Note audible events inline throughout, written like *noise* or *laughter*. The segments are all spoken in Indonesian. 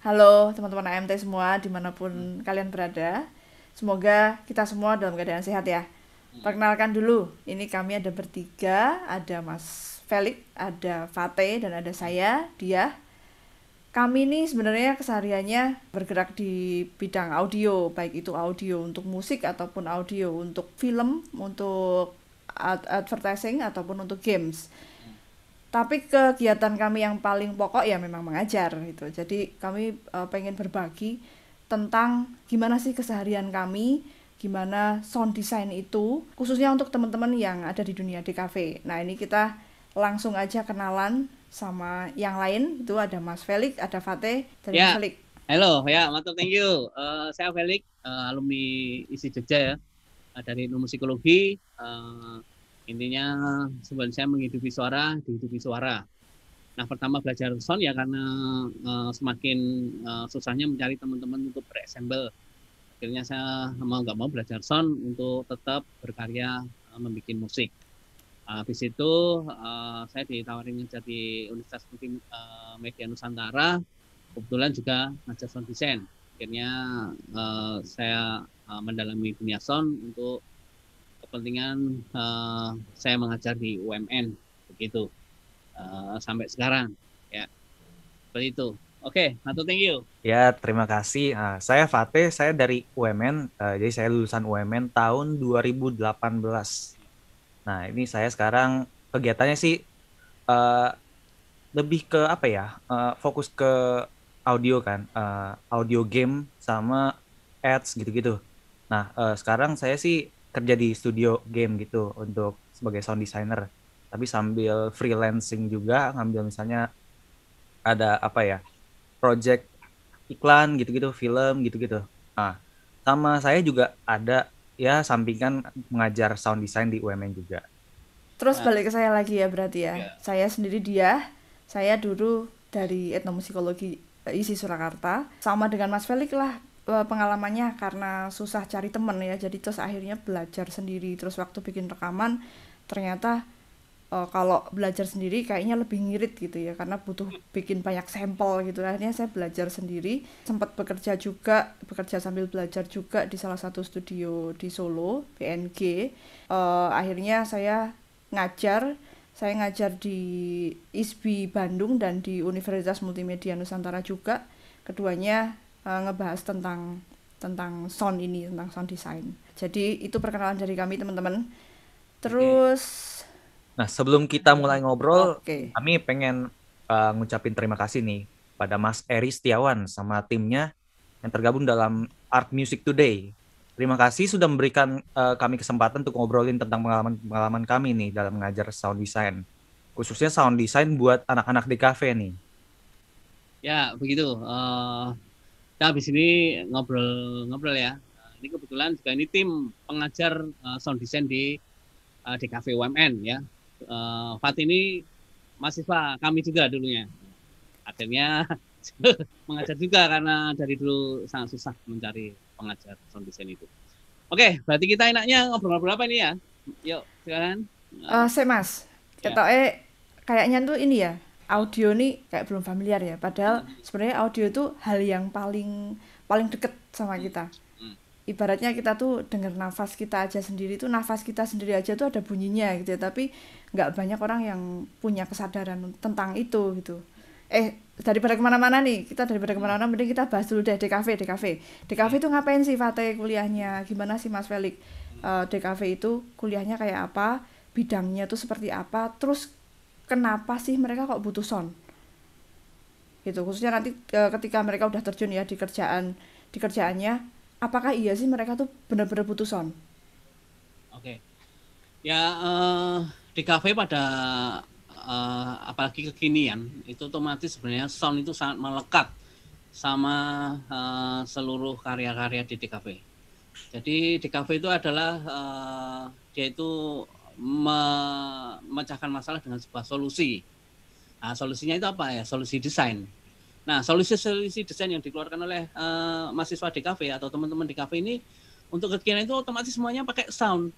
Halo teman-teman AMT semua di mana pun kalian berada. Semoga kita semua dalam keadaan sehat ya. Perkenalkan dulu, ini kami ada bertiga, ada Mas Felix, ada Fate, dan ada saya, dia. Kami ini sebenarnya kesehariannya bergerak di bidang audio, baik itu audio untuk musik ataupun audio untuk film, untuk ad advertising ataupun untuk games. Tapi kegiatan kami yang paling pokok ya memang mengajar gitu. Jadi kami uh, pengen berbagi tentang gimana sih keseharian kami, gimana sound design itu, khususnya untuk teman-teman yang ada di dunia di cafe. Nah ini kita langsung aja kenalan sama yang lain itu ada Mas Felix, ada Fateh dari ya. Mas Felix. Halo, ya mantap, thank you. Uh, saya Felix, uh, alumni ISI Jogja ya, uh, dari ilmu psikologi. Uh, intinya sebenarnya saya menghidupi suara, dihidupi suara. Nah pertama belajar sound ya karena uh, semakin uh, susahnya mencari teman-teman untuk beressemble. Akhirnya saya mau nggak mau belajar sound untuk tetap berkarya uh, membuat musik. Habis itu uh, saya ditawarin ngajar di Universitas uh, Media Nusantara. Kebetulan juga ngajar sound design. Akhirnya uh, saya uh, mendalami dunia sound untuk kepentingan uh, saya mengajar di UMN begitu uh, sampai sekarang ya seperti itu. Oke, okay, thank you. Ya, terima kasih. Uh, saya Fateh, saya dari UMN. Uh, jadi saya lulusan UMN tahun 2018 Nah, ini saya sekarang kegiatannya sih uh, lebih ke apa ya? Uh, fokus ke audio kan, uh, audio game sama ads gitu-gitu. Nah, uh, sekarang saya sih kerja di studio game gitu untuk sebagai sound designer. Tapi sambil freelancing juga, ngambil misalnya ada apa ya? project iklan gitu-gitu, film gitu-gitu. Nah, sama saya juga ada ya sampingan mengajar sound design di UMN juga. Terus nah. balik ke saya lagi ya berarti ya. Yeah. Saya sendiri dia, saya dulu dari etnomusikologi eh, isi Surakarta, sama dengan Mas Felix lah eh, pengalamannya karena susah cari temen ya. Jadi terus akhirnya belajar sendiri. Terus waktu bikin rekaman ternyata uh, kalau belajar sendiri kayaknya lebih ngirit gitu ya. Karena butuh bikin banyak sampel gitu. Akhirnya saya belajar sendiri. Sempat bekerja juga bekerja sambil belajar juga di salah satu studio di Solo BNG uh, akhirnya saya ngajar saya ngajar di ISBI Bandung dan di Universitas Multimedia Nusantara juga. Keduanya uh, ngebahas tentang tentang sound ini tentang sound design jadi itu perkenalan dari kami teman-teman terus Nah, sebelum kita mulai ngobrol, okay. kami pengen uh, ngucapin terima kasih nih pada Mas Eri Setiawan sama timnya yang tergabung dalam Art Music Today. Terima kasih sudah memberikan uh, kami kesempatan untuk ngobrolin tentang pengalaman-pengalaman kami nih dalam mengajar sound design. Khususnya sound design buat anak-anak di cafe nih. Ya, begitu. Uh, kita habis ini ngobrol-ngobrol ya. Ini kebetulan juga ini tim pengajar uh, sound design di uh, di cafe UMN ya uh, Fat ini mahasiswa kami juga dulunya. Akhirnya *laughs* mengajar juga karena dari dulu sangat susah mencari pengajar sound design itu. Oke, berarti kita enaknya ngobrol-ngobrol apa ini ya? Yuk, silakan. Uh, saya Mas, ya. eh kayaknya tuh ini ya, audio nih kayak belum familiar ya. Padahal hmm. sebenarnya audio itu hal yang paling paling deket sama kita. Ibaratnya kita tuh dengar nafas kita aja sendiri tuh nafas kita sendiri aja tuh ada bunyinya gitu ya. Tapi nggak banyak orang yang punya kesadaran tentang itu gitu. Eh daripada ke mana-mana nih kita daripada ke mana-mana mending kita bahas dulu deh DKV DKV DKV itu ngapain sih Fate kuliahnya? Gimana sih Mas Felix? Uh, eh, DKV itu kuliahnya kayak apa? Bidangnya tuh seperti apa? Terus kenapa sih mereka kok butuh sound gitu khususnya nanti uh, ketika mereka udah terjun ya di kerjaan di kerjaannya apakah iya sih mereka tuh benar-benar butuh sound? Oke. Ya uh, di kafe pada uh, apalagi kekinian itu otomatis sebenarnya sound itu sangat melekat sama uh, seluruh karya-karya di DKV. Jadi DKV itu adalah uh, dia itu memecahkan masalah dengan sebuah solusi. Nah, solusinya itu apa ya? Solusi desain. Nah, solusi-solusi desain yang dikeluarkan oleh uh, mahasiswa DKV atau teman-teman DKV ini untuk kekinian itu otomatis semuanya pakai sound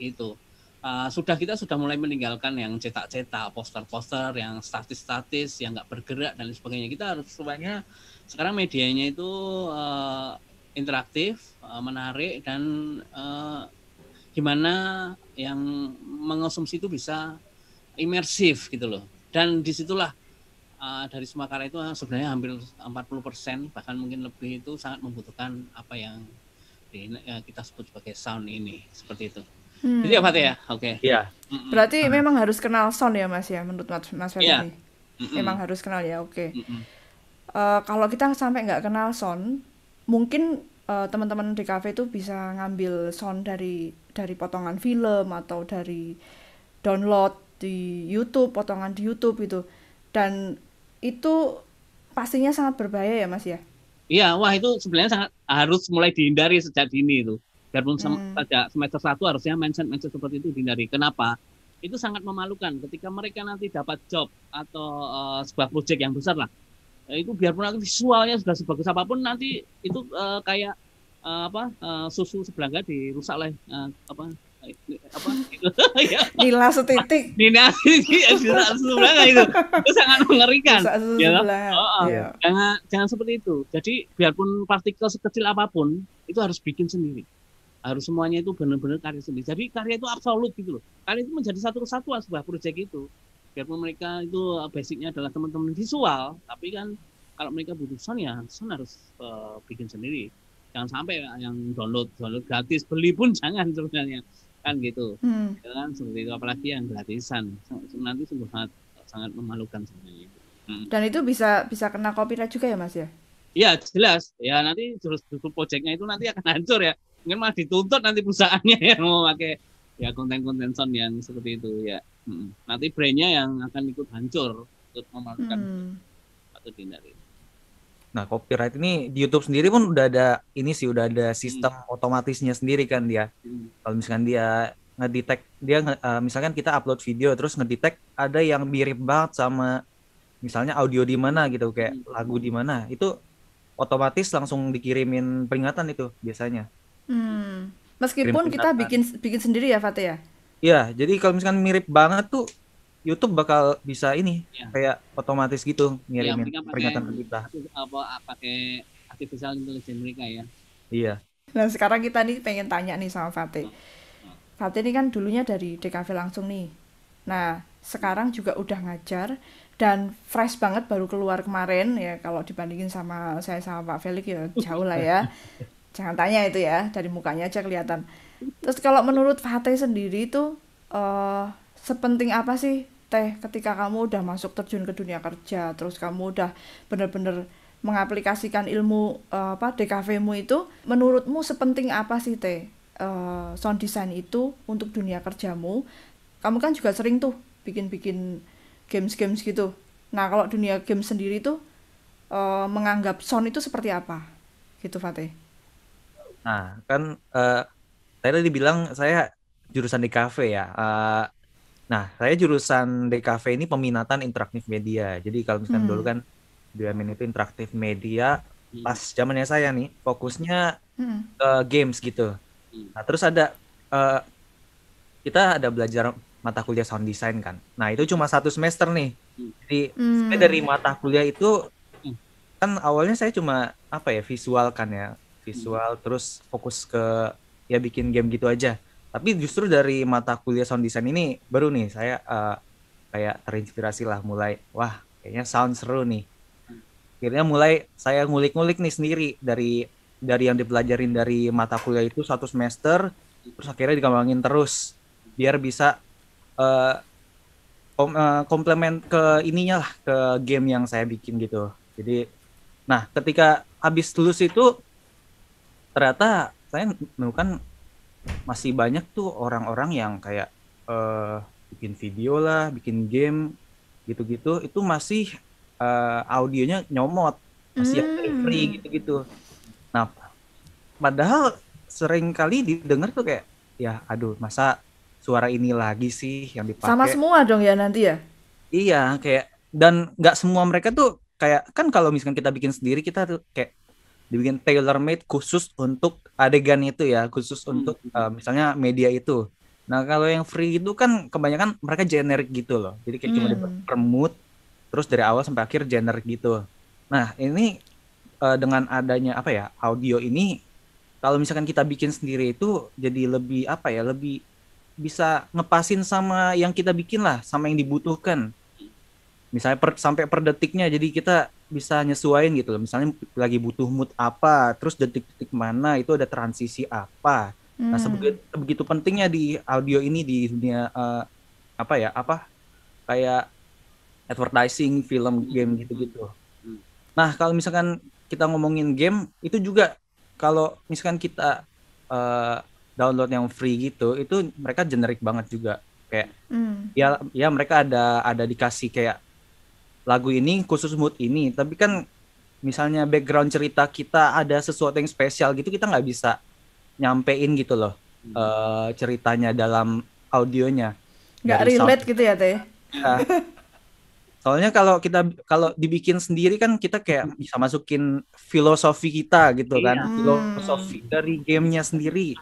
gitu. uh, sudah kita sudah mulai meninggalkan yang cetak-cetak, poster-poster, yang statis-statis, yang nggak bergerak dan sebagainya. Kita harus semuanya sekarang medianya itu uh, interaktif, uh, menarik dan uh, gimana yang mengonsumsi itu bisa imersif gitu loh. Dan di situlah uh, dari semua karya itu sebenarnya hampir 40% bahkan mungkin lebih itu sangat membutuhkan apa yang di, ya, kita sebut sebagai sound ini seperti itu. Hmm. Jadi apa ya? Oke. Okay. Iya. Berarti hmm. memang harus kenal sound ya Mas ya menurut Mas Mas Ferdi. Yeah. Memang harus kenal ya. Oke. Okay. Uh, kalau kita sampai nggak kenal sound, mungkin uh, teman-teman di cafe itu bisa ngambil sound dari dari potongan film atau dari download di YouTube, potongan di YouTube itu. Dan itu pastinya sangat berbahaya ya Mas ya? Iya, wah itu sebenarnya sangat harus mulai dihindari sejak dini itu. Biarpun hmm. saja semester satu harusnya mindset-mindset seperti itu dihindari. Kenapa? Itu sangat memalukan ketika mereka nanti dapat job atau uh, sebuah proyek yang besar lah. Ya, itu biarpun nanti visualnya sudah sebagus apa pun nanti itu uh, kayak uh, apa uh, susu sebelangga dirusak oleh uh, apa apa gitu. *laughs* ya. Nila setitik. Nila sebelahnya itu. Itu sangat mengerikan. Ya, oh, oh. Yeah. Jangan jangan seperti itu. Jadi biarpun partikel sekecil apa pun itu harus bikin sendiri. Harus semuanya itu benar-benar karya sendiri. Jadi karya itu absolut gitu loh. Karya itu menjadi satu kesatuan sebuah proyek itu. Biarpun mereka itu basicnya adalah teman-teman visual, tapi kan kalau mereka butuh sound ya sound harus uh, bikin sendiri. Jangan sampai yang download download gratis beli pun *laughs* jangan sebenarnya. Kan gitu. Hmm. ya kan seperti itu. Apalagi yang gratisan. Nanti sungguh sangat sangat memalukan sebenarnya. Hmm. dan itu bisa bisa kena copyright juga ya mas ya? Iya jelas. Ya nanti terus proyeknya itu nanti akan hancur ya. Mungkin malah dituntut nanti perusahaannya *laughs* ya mau pakai ya konten-konten sound yang seperti itu ya hmm. nanti brandnya yang akan ikut hancur ikut memalukan hmm. atau dihindari Nah, copyright ini di YouTube sendiri pun udah ada ini sih udah ada sistem hmm. otomatisnya sendiri kan dia. Hmm. Kalau misalkan dia ngedetect dia uh, misalkan kita upload video terus ngedetect ada yang mirip banget sama misalnya audio di mana gitu kayak hmm. lagu di mana itu otomatis langsung dikirimin peringatan itu biasanya. Hmm. Meskipun kita bikin bikin sendiri ya Fatih ya? Iya, jadi kalau misalkan mirip banget tuh YouTube bakal bisa ini ya. kayak otomatis gitu ngirimin ya, peringatan ke kita. Apa pakai artificial intelligence mereka ya. Iya. Nah sekarang kita nih pengen tanya nih sama Fatih. Fatih ini kan dulunya dari DKV langsung nih. Nah sekarang juga udah ngajar dan fresh banget baru keluar kemarin ya kalau dibandingin sama saya sama Pak Felix ya jauh lah ya. *laughs* Jangan tanya itu ya dari mukanya aja kelihatan. Terus kalau menurut Fatih sendiri itu uh, sepenting apa sih teh ketika kamu udah masuk terjun ke dunia kerja terus kamu udah bener-bener mengaplikasikan ilmu uh, apa DKV-mu itu menurutmu sepenting apa sih teh? Uh, sound design itu untuk dunia kerjamu. Kamu kan juga sering tuh bikin-bikin games-games gitu. Nah kalau dunia game sendiri tuh uh, menganggap sound itu seperti apa? Gitu Fatih. Nah kan uh, tadi dibilang saya jurusan di kafe ya uh, Nah, saya jurusan DKV ini peminatan interaktif media. Jadi kalau misalnya hmm. dulu kan BUMN itu interaktif media, hmm. pas zamannya saya nih fokusnya hmm. ke games gitu. Hmm. Nah, terus ada uh, kita ada belajar mata kuliah sound design kan. Nah, itu cuma satu semester nih. Hmm. Jadi hmm. dari mata kuliah itu kan awalnya saya cuma apa ya visual kan ya, visual hmm. terus fokus ke ya bikin game gitu aja. Tapi justru dari mata kuliah sound design ini baru nih saya uh, kayak terinspirasi lah mulai wah kayaknya sound seru nih. Akhirnya mulai saya ngulik-ngulik nih sendiri dari dari yang dipelajarin dari mata kuliah itu satu semester terus akhirnya dikembangin terus biar bisa uh, kom komplement ke ininya lah ke game yang saya bikin gitu. Jadi nah ketika habis lulus itu ternyata saya menemukan masih banyak tuh orang-orang yang kayak uh, bikin video lah, bikin game gitu-gitu itu masih uh, audionya nyomot, masih mm. free gitu-gitu. Nah, padahal sering kali didengar tuh kayak ya aduh masa suara ini lagi sih yang dipakai. Sama semua dong ya nanti ya. Iya, kayak dan nggak semua mereka tuh kayak kan kalau misalkan kita bikin sendiri kita tuh kayak dibikin tailor made khusus untuk adegan itu ya khusus hmm. untuk uh, misalnya media itu Nah, kalau yang free itu kan kebanyakan mereka generik gitu loh. Jadi kayak cuma Hmm. dibuat per mood, terus dari awal sampai akhir generik gitu. Nah, ini eh, dengan adanya apa ya, audio ini kalau misalkan kita bikin sendiri itu jadi lebih apa ya, lebih bisa ngepasin sama yang kita bikin lah, sama yang dibutuhkan. Misalnya per- sampai per detiknya, jadi kita bisa nyesuaiin gitu loh. Misalnya lagi butuh mood apa, terus detik-detik mana itu ada transisi apa. Nah, Hmm. sebegitu, begitu pentingnya di audio ini di dunia eh, apa ya? Apa kayak advertising, film, game gitu-gitu. Nah, kalau misalkan kita ngomongin game, itu juga kalau misalkan kita eh, download yang free gitu, itu mereka generik banget juga. Kayak Hmm. ya ya mereka ada ada dikasih kayak lagu ini khusus mood ini, tapi kan misalnya background cerita kita ada sesuatu yang spesial gitu kita nggak bisa nyampein gitu loh eh, ceritanya dalam audionya. nggak Dari sound- relate gitu ya teh Ya. Soalnya kalau kita kalau dibikin sendiri kan kita kayak bisa masukin filosofi kita gitu kan, Iya. filosofi dari gamenya sendiri.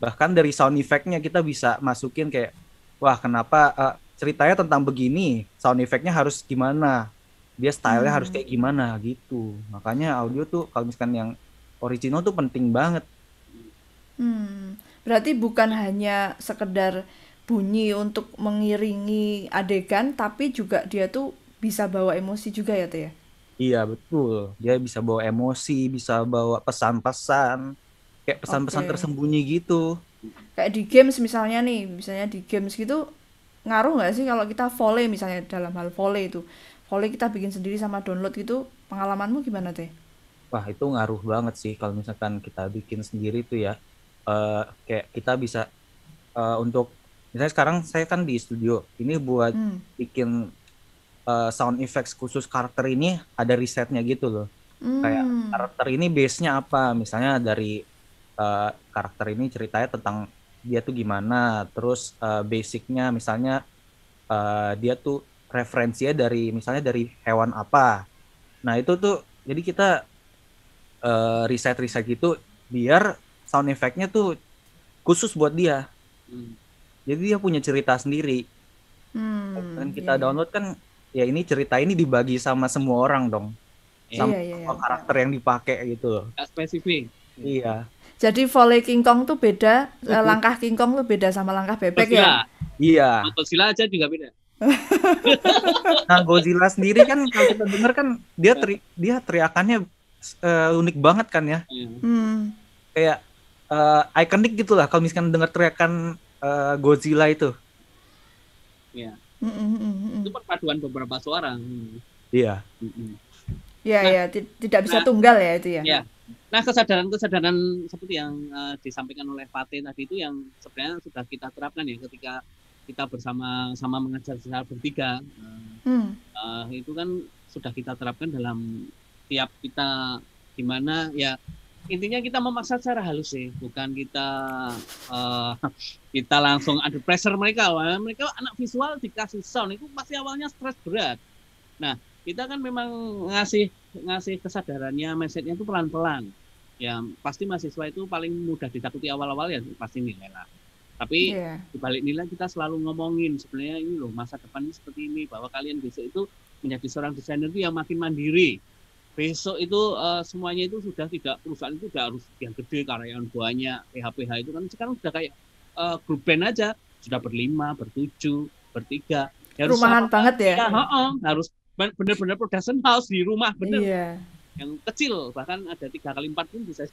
Bahkan dari sound effect-nya kita bisa masukin kayak wah kenapa eh, ceritanya tentang begini, sound effect-nya harus gimana, dia stylenya Hmm. harus kayak gimana gitu. Makanya audio tuh kalau misalkan yang original tuh penting banget. Hmm, berarti bukan hanya sekedar bunyi untuk mengiringi adegan, tapi juga dia tuh bisa bawa emosi juga ya teh ya. Iya betul, dia bisa bawa emosi, bisa bawa pesan-pesan, kayak pesan-pesan Oke. tersembunyi gitu. Kayak di games misalnya nih, misalnya di games gitu ngaruh nggak sih kalau kita volley misalnya dalam hal volley itu, volley kita bikin sendiri sama download gitu, pengalamanmu gimana teh? Wah itu ngaruh banget sih kalau misalkan kita bikin sendiri tuh ya, eh kayak kita bisa eh, untuk misalnya sekarang saya kan di studio, ini buat Hmm. bikin eh, sound effects khusus karakter ini ada risetnya gitu loh. Kayak Hmm. karakter ini base-nya apa? Misalnya dari eh, karakter ini ceritanya tentang dia tuh gimana, terus eh, basic-nya misalnya eh, dia tuh referensinya dari misalnya dari hewan apa. Nah, itu tuh jadi kita eh, riset-riset gitu biar sound effect-nya tuh khusus buat dia. Hmm. Jadi dia punya cerita sendiri. Hmm, Dan kita iya. download kan ya ini cerita ini dibagi sama semua orang dong. Iya. Sama iya, sama iya. karakter yang dipakai gitu spesifik. Iya. Jadi volley King Kong tuh beda, eh, langkah King Kong tuh beda sama langkah bebek Godzilla. ya. Iya. Godzilla aja juga beda. *laughs* Nah, Godzilla sendiri kan kalau kita denger kan dia teri dia teriakannya eh, unik banget kan ya. Iya. Hmm. Kayak eh, ikonik gitu lah kalau misalkan denger teriakan eh, Godzilla itu. Iya. Hmm. Itu perpaduan beberapa suara. Hmm. Iya. Hmm. Ya, Nah, ya, ti- tidak bisa nah, tunggal ya itu ya. Iya. Nah, kesadaran-kesadaran seperti yang eh, disampaikan oleh Fatih tadi itu yang sebenarnya sudah kita terapkan ya ketika kita bersama-sama mengajar secara bertiga. Eh, Hmm. eh, itu kan sudah kita terapkan dalam tiap kita gimana ya intinya kita memaksa secara halus sih bukan kita eh, kita langsung ada pressure mereka mereka anak visual dikasih sound itu pasti awalnya stres berat nah kita kan memang ngasih ngasih kesadarannya mindsetnya itu pelan pelan ya pasti mahasiswa itu paling mudah ditakuti awal awal ya pasti nilai lah. Tapi Iya. di balik nilai kita selalu ngomongin sebenarnya ini loh masa depan ini seperti ini bahwa kalian besok itu menjadi seorang desainer itu yang makin mandiri. Besok itu eh, semuanya itu sudah tidak perusahaan itu sudah harus yang gede karyawan banyak PH-PH itu kan sekarang sudah kayak eh, grup band aja. Sudah berlima bertujuh bertiga. Ya harus Rumahan sama- banget ya. ya, harus bener-bener production house di rumah bener Iya. yang kecil bahkan ada tiga kali empat pun bisa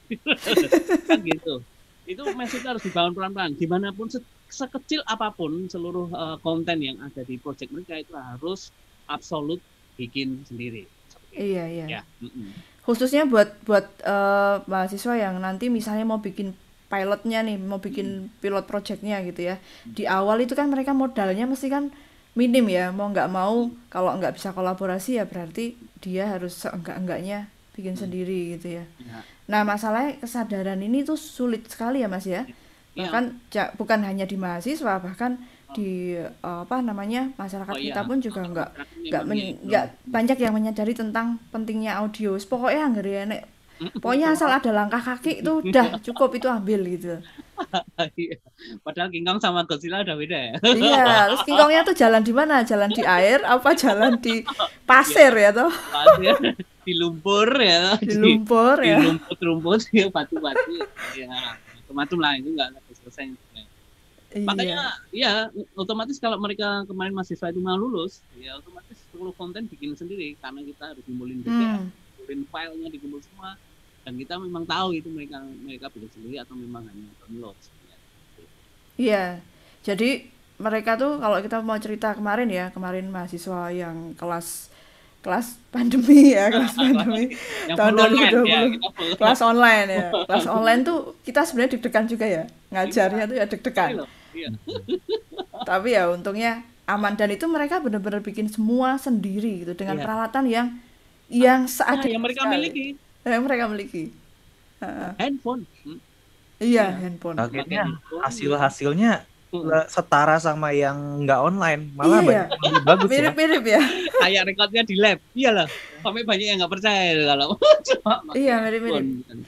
*laughs* kan gitu itu message harus dibangun pelan-pelan di mana pun se- sekecil apa pun seluruh eh, konten yang ada di project mereka itu harus absolut bikin sendiri. Iya, iya. ya mm-mm. Khususnya buat buat eh, mahasiswa yang nanti misalnya mau bikin pilotnya nih, mau bikin pilot projectnya gitu ya. Di awal itu kan mereka modalnya mesti kan minim ya, mau nggak mau kalau nggak bisa kolaborasi ya berarti dia harus seenggak-enggaknya bikin sendiri gitu ya. Ya. Nah, masalahnya kesadaran ini tuh sulit sekali ya, Mas ya. Iya. Bahkan ja- bukan hanya di mahasiswa, bahkan di eh, apa namanya masyarakat Oh, iya. kita pun juga nggak nggak ya, nggak banyak yang menyadari tentang pentingnya audio. Pokoknya nggak enek. *laughs* Pokoknya asal ada langkah kaki itu udah cukup itu ambil gitu. *laughs* Iya. Padahal King Kong sama Godzilla udah beda ya. *laughs* Iya, terus King Kongnya tuh jalan di mana? Jalan di air apa jalan di pasir ya toh? Pasir, di lumpur ya. Di lumpur di ya. rumput-rumput ya batu-batu ya macam-macam lah itu nggak selesai Iya. makanya ya otomatis kalau mereka kemarin mahasiswa itu mau lulus ya otomatis perlu konten bikin sendiri karena kita harus ngumpulin DPA Hmm. ngumpulin filenya dikumpul semua dan kita memang tahu itu mereka mereka bikin sendiri atau memang hanya download ya. Iya. Jadi mereka tuh kalau kita mau cerita kemarin ya, kemarin mahasiswa yang kelas kelas pandemi ya, *laughs* kelas pandemi. yang Tahun full online 2020. ya Kelas online ya. *laughs* Kelas online tuh kita sebenarnya deg-degan juga ya. Ngajarnya tuh ya deg-degan. loh iya *laughs* Tapi ya untungnya aman dan itu mereka benar-benar bikin semua sendiri gitu dengan Iya. peralatan yang yang seadanya yang mereka sekali. miliki Yang mereka miliki. Heeh. handphone Hmm, Iya, Iya. handphone. Akhirnya handphone. hasil-hasilnya Hmm. eh, setara sama yang nggak online, malah Iya. banyak lebih bagus ya. Mirip-mirip ya. *laughs* kayak rekodnya di lab iyalah sampai banyak yang nggak percaya kalau *laughs* Iya, mirip-mirip. handphone.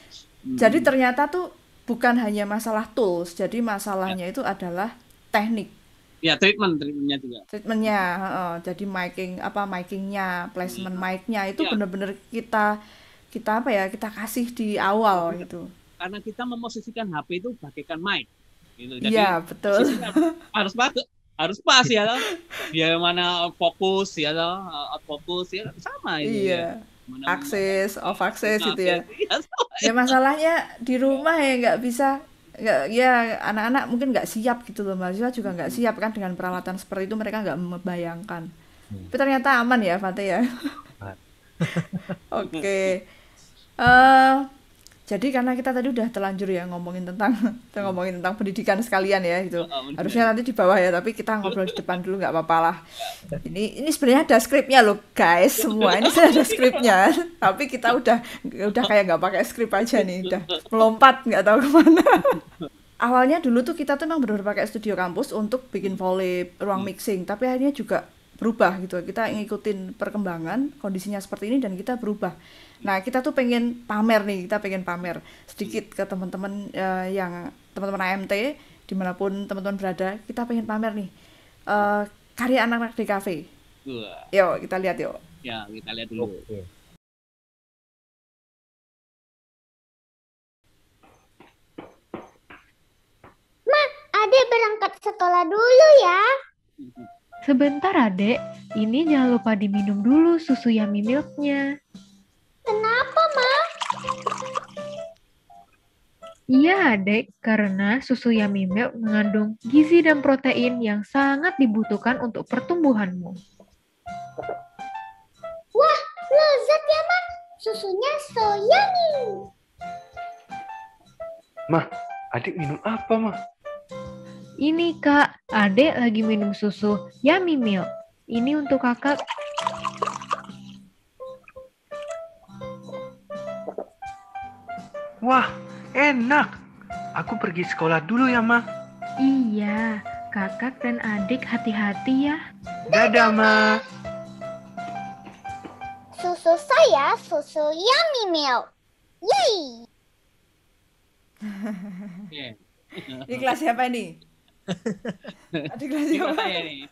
Hmm. Jadi ternyata tuh bukan hanya masalah tools, jadi masalahnya itu adalah teknik ya treatment treatmentnya juga treatmentnya. heeh. Jadi miking apa mikingnya, placement mic-nya itu Iya. benar-benar kita kita apa ya kita kasih di awal gitu. karena kita memosisikan HP itu bagaikan mic gitu jadi Iya betul. posisinya harus pas harus pas ya loh dia mana fokus ya loh out fokus ya sama itu ya. Iya. Mana- Akses, off akses gitu ya. Iya. Ya masalahnya di rumah ya nggak bisa nggak ya anak-anak mungkin nggak siap gitu loh mahasiswa juga nggak siap kan dengan peralatan seperti itu mereka nggak membayangkan. Tapi ternyata aman ya Fatih ya. *laughs* Oke. Eh jadi karena kita tadi udah terlanjur ya ngomongin tentang *laughs* kita ngomongin tentang pendidikan sekalian ya gitu. Bener. Harusnya nanti di bawah ya, tapi kita ngobrol di depan dulu nggak apa-apa lah. Ini ini sebenarnya ada skripnya loh guys, semua ini sudah ada skripnya. *laughs* tapi kita udah udah kayak nggak pakai skrip aja nih, udah melompat nggak tahu ke mana. *laughs* Awalnya dulu tuh kita tuh memang benar pakai studio kampus untuk bikin volley ruang mixing, tapi akhirnya juga berubah gitu. Kita ngikutin perkembangan kondisinya seperti ini dan kita berubah. Nah, kita tuh pengen pamer nih, kita pengen pamer sedikit ke teman-teman eh, yang teman-teman AMT di mana pun teman-teman berada, kita pengen pamer nih eh, karya anak-anak di. Wah, Yuk, kita lihat yuk. ya kita lihat dulu Oke. Adek berangkat sekolah dulu ya. Sebentar adek, ini jangan lupa diminum dulu susu yummy milknya. Kenapa, Ma? Iya adek, karena susu yummy milk mengandung gizi dan protein yang sangat dibutuhkan untuk pertumbuhanmu. Wah, lezat ya, Ma. Susunya so yummy. Adik minum apa, mah? Ini kak, adek lagi minum susu yummy milk. Ini untuk kakak Wah, enak. Aku pergi sekolah dulu ya, mah. Iya, kakak dan adik hati-hati ya. Dadah, mah. Susu saya susu yummy milk. Yeay. *laughs* Di kelas siapa ini? *laughs* Di kelas Ini *laughs* siapa? nih saya nih.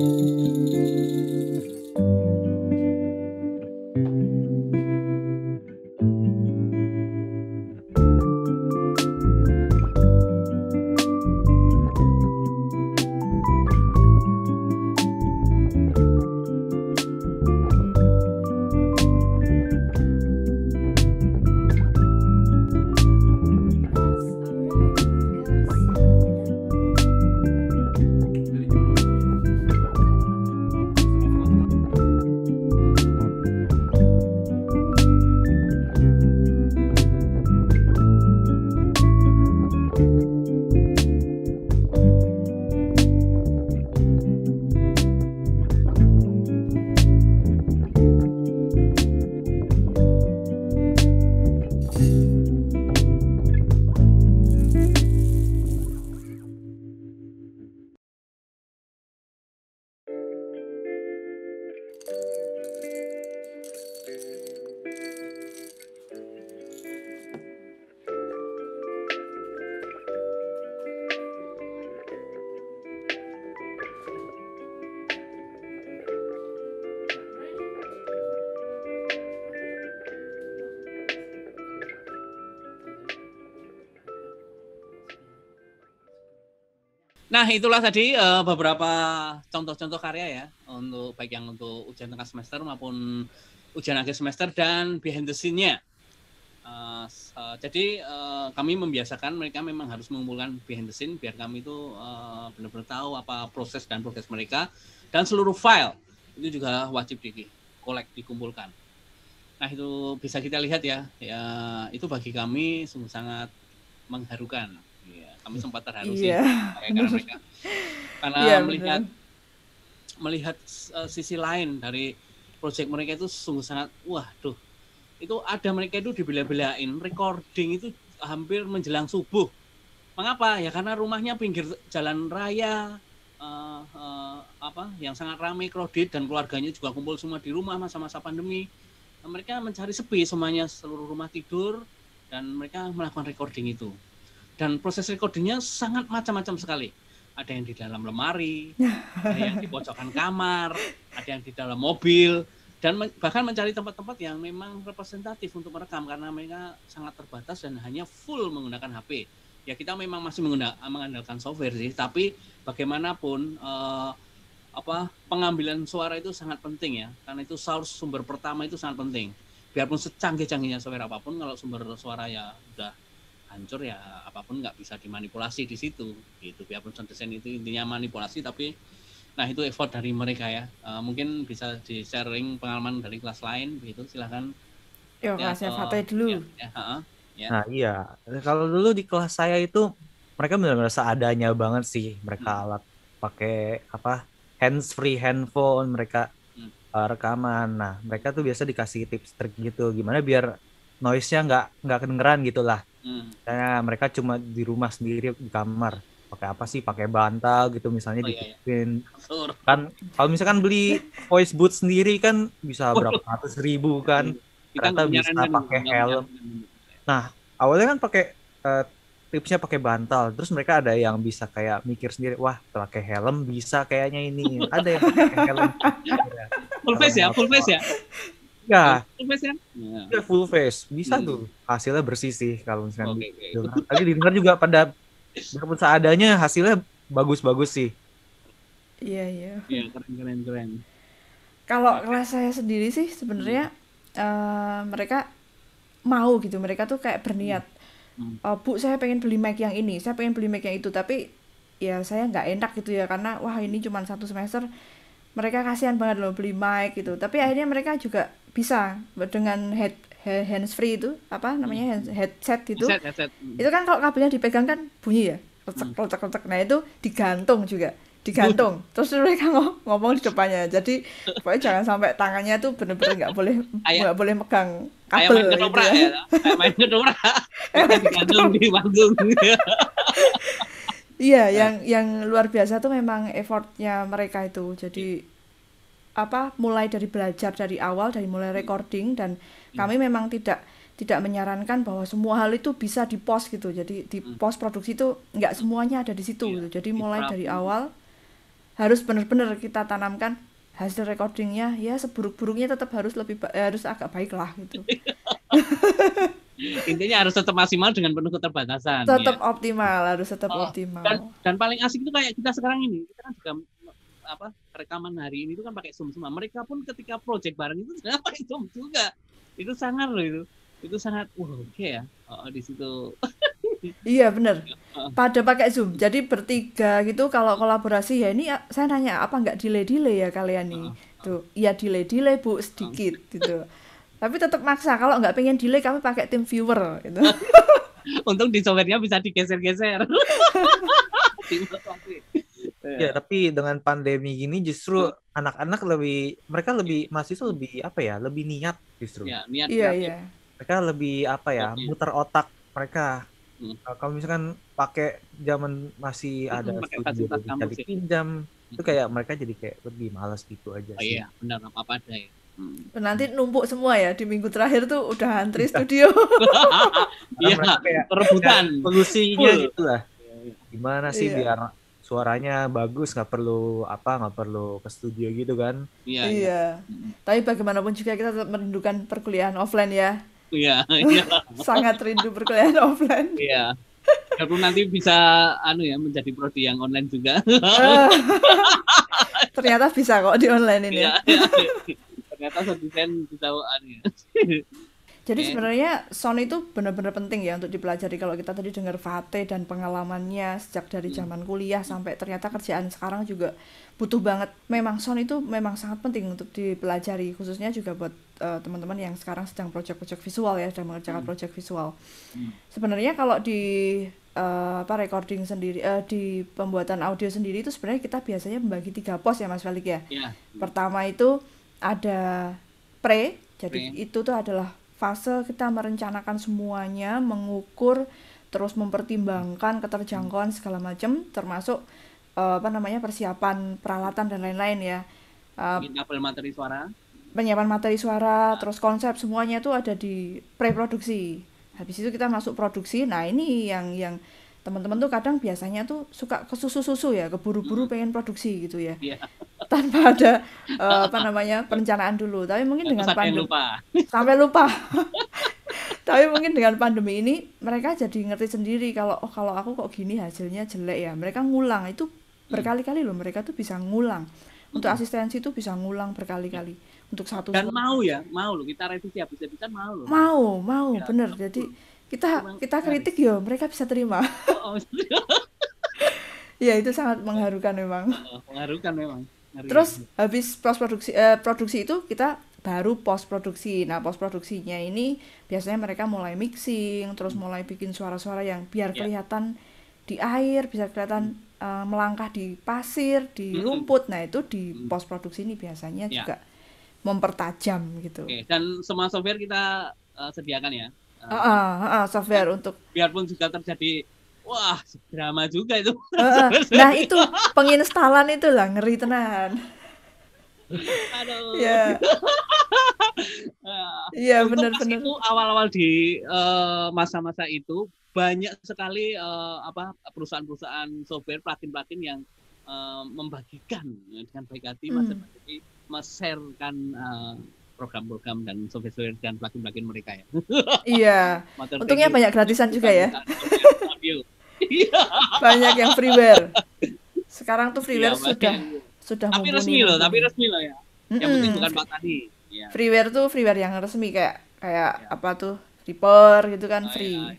Música Nah, itulah tadi eh, beberapa contoh-contoh karya ya untuk baik yang untuk ujian tengah semester maupun ujian akhir semester dan behind the scene-nya. S- eh, jadi eh, kami membiasakan mereka memang harus mengumpulkan behind the scene biar kami itu eh, benar-benar tahu apa proses dan progres mereka dan seluruh file itu juga wajib di kolek dikumpulkan. Nah itu bisa kita lihat ya, ya itu bagi kami sungguh sangat mengharukan. Kami sempat terharu sih Iya, karena mereka. *laughs* Karena Iya, melihat bener. melihat eh, sisi lain dari proyek mereka itu sungguh sangat wah duh itu ada mereka itu dibela-belain recording itu hampir menjelang subuh. Mengapa? Ya karena rumahnya pinggir jalan raya eh, eh, apa yang sangat ramai crowded dan keluarganya juga kumpul semua di rumah masa-masa pandemi. Nah, mereka mencari sepi semuanya seluruh rumah tidur dan mereka melakukan recording itu dan proses recordingnya sangat macam-macam sekali. Ada yang di dalam lemari *laughs* ada yang di pojokan kamar ada yang di dalam mobil dan men- bahkan mencari tempat-tempat yang memang representatif untuk merekam karena mereka sangat terbatas dan hanya full menggunakan HP ya kita memang masih mengandalkan software sih tapi bagaimanapun eh, apa pengambilan suara itu sangat penting ya. Karena itu source sumber pertama itu sangat penting. Biarpun secanggih-canggihnya software apa pun kalau sumber suara ya udah hancur ya apa pun nggak bisa dimanipulasi di situ gitu biarpun sound design itu intinya manipulasi tapi nah itu effort dari mereka ya Eh, mungkin bisa di sharing pengalaman dari kelas lain begitu silahkan Yo, Ya, kelasnya eh, Fatih dulu. ya, ya, ha-ha, ya. Nah iya, kalau dulu di kelas saya itu mereka benar-benar seadanya banget sih. Mereka Hmm. alat pakai apa hands free handphone, mereka Hmm. uh, rekaman. Nah mereka tuh biasa dikasih tips trik gitu, gimana biar noise-nya nggak nggak kedengeran gitu lah. Hmm. Mereka cuma di rumah sendiri di kamar. Pakai apa sih? Pakai bantal gitu misalnya Oh, iya, iya. Betul. Kan kalau misalkan beli *laughs* voice booth sendiri kan bisa berapa ratus ribu kan. Kita Ternyata bisa pakai helm. Nah, awalnya kan pakai eh, tipsnya pakai bantal. Terus mereka ada yang bisa kayak mikir sendiri, wah pakai helm bisa kayaknya ini. Ada yang pakai helm. *laughs* full face ya full face ya Ya, full face ya full face. Bisa Hmm. tuh. Hasilnya bersih sih kalau misalkan Oke, oke. didengar. Tadi didengar juga pada walaupun seadanya hasilnya bagus-bagus sih. Iya, iya. Iya, keren keren keren Kalau kelas saya sendiri sih sebenarnya eh, mereka mau gitu. Mereka tuh kayak berniat. Hmm. "Oh, Bu, saya pengen beli mic yang ini, saya pengen beli mic yang itu, tapi ya saya nggak enak gitu ya karena wah ini cuma satu semester mereka kasihan banget loh beli mic gitu tapi akhirnya mereka juga bisa dengan head he- hands free itu apa namanya hand- headset gitu. Headset, headset. Hmm. itu kan kalau kabelnya dipegang kan bunyi ya lecek lecek lecek nah itu digantung juga digantung. Terus mereka ngom- ngomong di depannya. Jadi *laughs* pokoknya jangan sampai tangannya tuh bener-bener nggak boleh nggak boleh megang kabel main gitu ya. ya main ketoprak. *laughs* *laughs* Digantung di panggung. Iya, yang yang luar biasa tuh memang effortnya mereka itu. Jadi apa mulai dari belajar dari awal dari mulai recording dan kami memang tidak tidak menyarankan bahwa semua hal itu bisa di post gitu. Jadi di post produksi itu nggak semuanya ada di situ gitu. Jadi mulai dari awal harus benar-benar kita tanamkan hasil recordingnya ya seburuk-buruknya tetap harus lebih ba- eh, harus agak baik lah gitu. *laughs* intinya harus tetap maksimal dengan penuh keterbatasan Tetap ya. optimal, harus tetap Oh, optimal. dan dan paling asik itu kayak kita sekarang ini kita kan juga apa rekaman hari ini itu kan pakai zoom semua. Mereka pun ketika project bareng itu *laughs* juga pakai zoom juga. Itu sangat loh itu. Itu sangat wah oke ya oh, di situ. *laughs* Iya bener. Pada pakai Zoom. Jadi bertiga gitu kalau kolaborasi ya ini ya, saya nanya apa nggak delay-delay ya kalian nih? Tuh, iya delay-delay Bu sedikit gitu. Tapi tetap maksa kalau nggak pengen delay kami pakai tim viewer gitu. *laughs* untung di softwarenya bisa digeser-geser Ya, tapi dengan pandemi gini justru anak-anak lebih mereka lebih mahasiswa lebih apa ya? Lebih niat justru. ya niat Iya iya. Mereka lebih apa ya? Oke. Muter otak mereka. Hmm. Kalau misalkan pakai zaman masih Hmm, ada studio kampus ya. dipinjam, itu kayak mereka jadi kayak lebih malas gitu aja oh sih. iya benar apa apa ada ya Hmm. Nanti numpuk semua ya di minggu terakhir tuh udah antri studio. *laughs* Iya, mereka kayak perebutan. Full. gitu lah. Gimana sih Iya. biar suaranya bagus nggak perlu apa nggak perlu ke studio gitu kan? Iya, iya. Iya. Tapi bagaimanapun juga kita tetap merindukan perkuliahan offline ya. Iya, *laughs* iya. Sangat rindu perkuliahan offline. Iya. Biarpun nanti bisa anu ya menjadi prodi yang online juga. *laughs* Ternyata bisa kok di online ini. Iya, iya. Ternyata design bisa anu ya. Jadi sebenarnya sound itu benar-benar penting ya untuk dipelajari kalau kita tadi dengar Fate dan pengalamannya sejak dari zaman kuliah sampai ternyata kerjaan sekarang juga butuh banget. Memang sound itu memang sangat penting untuk dipelajari khususnya juga buat eh, teman-teman yang sekarang sedang project-project visual ya, sedang mengerjakan project visual. Sebenarnya kalau di eh, apa recording sendiri eh, di pembuatan audio sendiri itu sebenarnya kita biasanya membagi tiga pos ya Mas Felix ya. Iya. Pertama itu ada pre, jadi Pre. itu tuh adalah fase kita merencanakan semuanya, mengukur, terus mempertimbangkan keterjangkauan segala macam, termasuk eh, apa namanya persiapan peralatan dan lain-lain ya. Tabel materi suara. penyiapan materi suara, terus konsep semuanya itu ada di pre-produksi. Habis itu kita masuk produksi. Nah, ini yang yang teman-teman tuh kadang biasanya tuh suka ke susu-susu ya, keburu-buru pengen produksi gitu ya. Iya. *laughs* Tanpa ada eh, apa namanya perencanaan dulu. Tapi mungkin dengan yang pandemi lupa. *laughs* sampai lupa. *laughs* Tapi mungkin dengan pandemi ini mereka jadi ngerti sendiri kalau oh kalau aku kok gini hasilnya jelek ya. Mereka ngulang itu berkali-kali loh mereka tuh bisa ngulang. Untuk asistensi itu bisa ngulang berkali-kali untuk satu Dan mau ya, mau loh kita revisi habis-habisan mau loh. mau mau Ya, bener jadi kita kita kritik ya mereka bisa terima *laughs* Oh, *laughs* ya itu sangat mengharukan memang oh, mengharukan memang. Terus habis post produksi eh, produksi itu kita baru post produksi nah post produksinya ini biasanya mereka mulai mixing terus mulai bikin suara-suara yang biar Ya. kelihatan di air bisa kelihatan eh, melangkah di pasir di Mm-mm. rumput nah itu di post produksi ini biasanya Ya. juga mempertajam gitu Oke, dan semua software kita eh, sediakan ya. Ah, ah, ah, software untuk biarpun juga terjadi wah drama juga itu. Heeh. *laughs* Nah itu penginstalan itu lah ngeri tenan. Aduh. *laughs* Ya, *laughs* iya Untuk pas benar-benar. itu awal-awal di eh, masa-masa itu banyak sekali eh, apa perusahaan-perusahaan software plugin-plugin yang eh, membagikan ya, dengan baik hati Hmm. masyarakat men-sharekan eh, program-program dan software dan plugin-plugin mereka ya. Iya. *laughs* Untungnya banyak gratisan juga ya. Iya. Banyak yang freeware. Sekarang tuh freeware Iya, sudah banyak. sudah Tapi resmi loh, tapi resmi loh ya. Yang penting Mm-mm. bukan Pak Tani. Ya. Freeware tuh freeware yang resmi kayak kayak apa tuh Reaper gitu kan Oh, free. iya,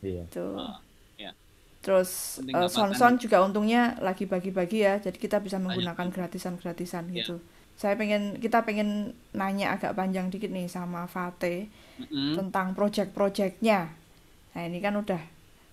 Iya. Tuh. Oh, ya. Terus sound-sound makan. juga untungnya lagi bagi-bagi ya. Jadi kita bisa menggunakan gratisan-gratisan Ya. gitu. Saya pengen kita pengen nanya agak panjang dikit nih sama Fate. Mm-mm. tentang project-projectnya. Nah ini kan udah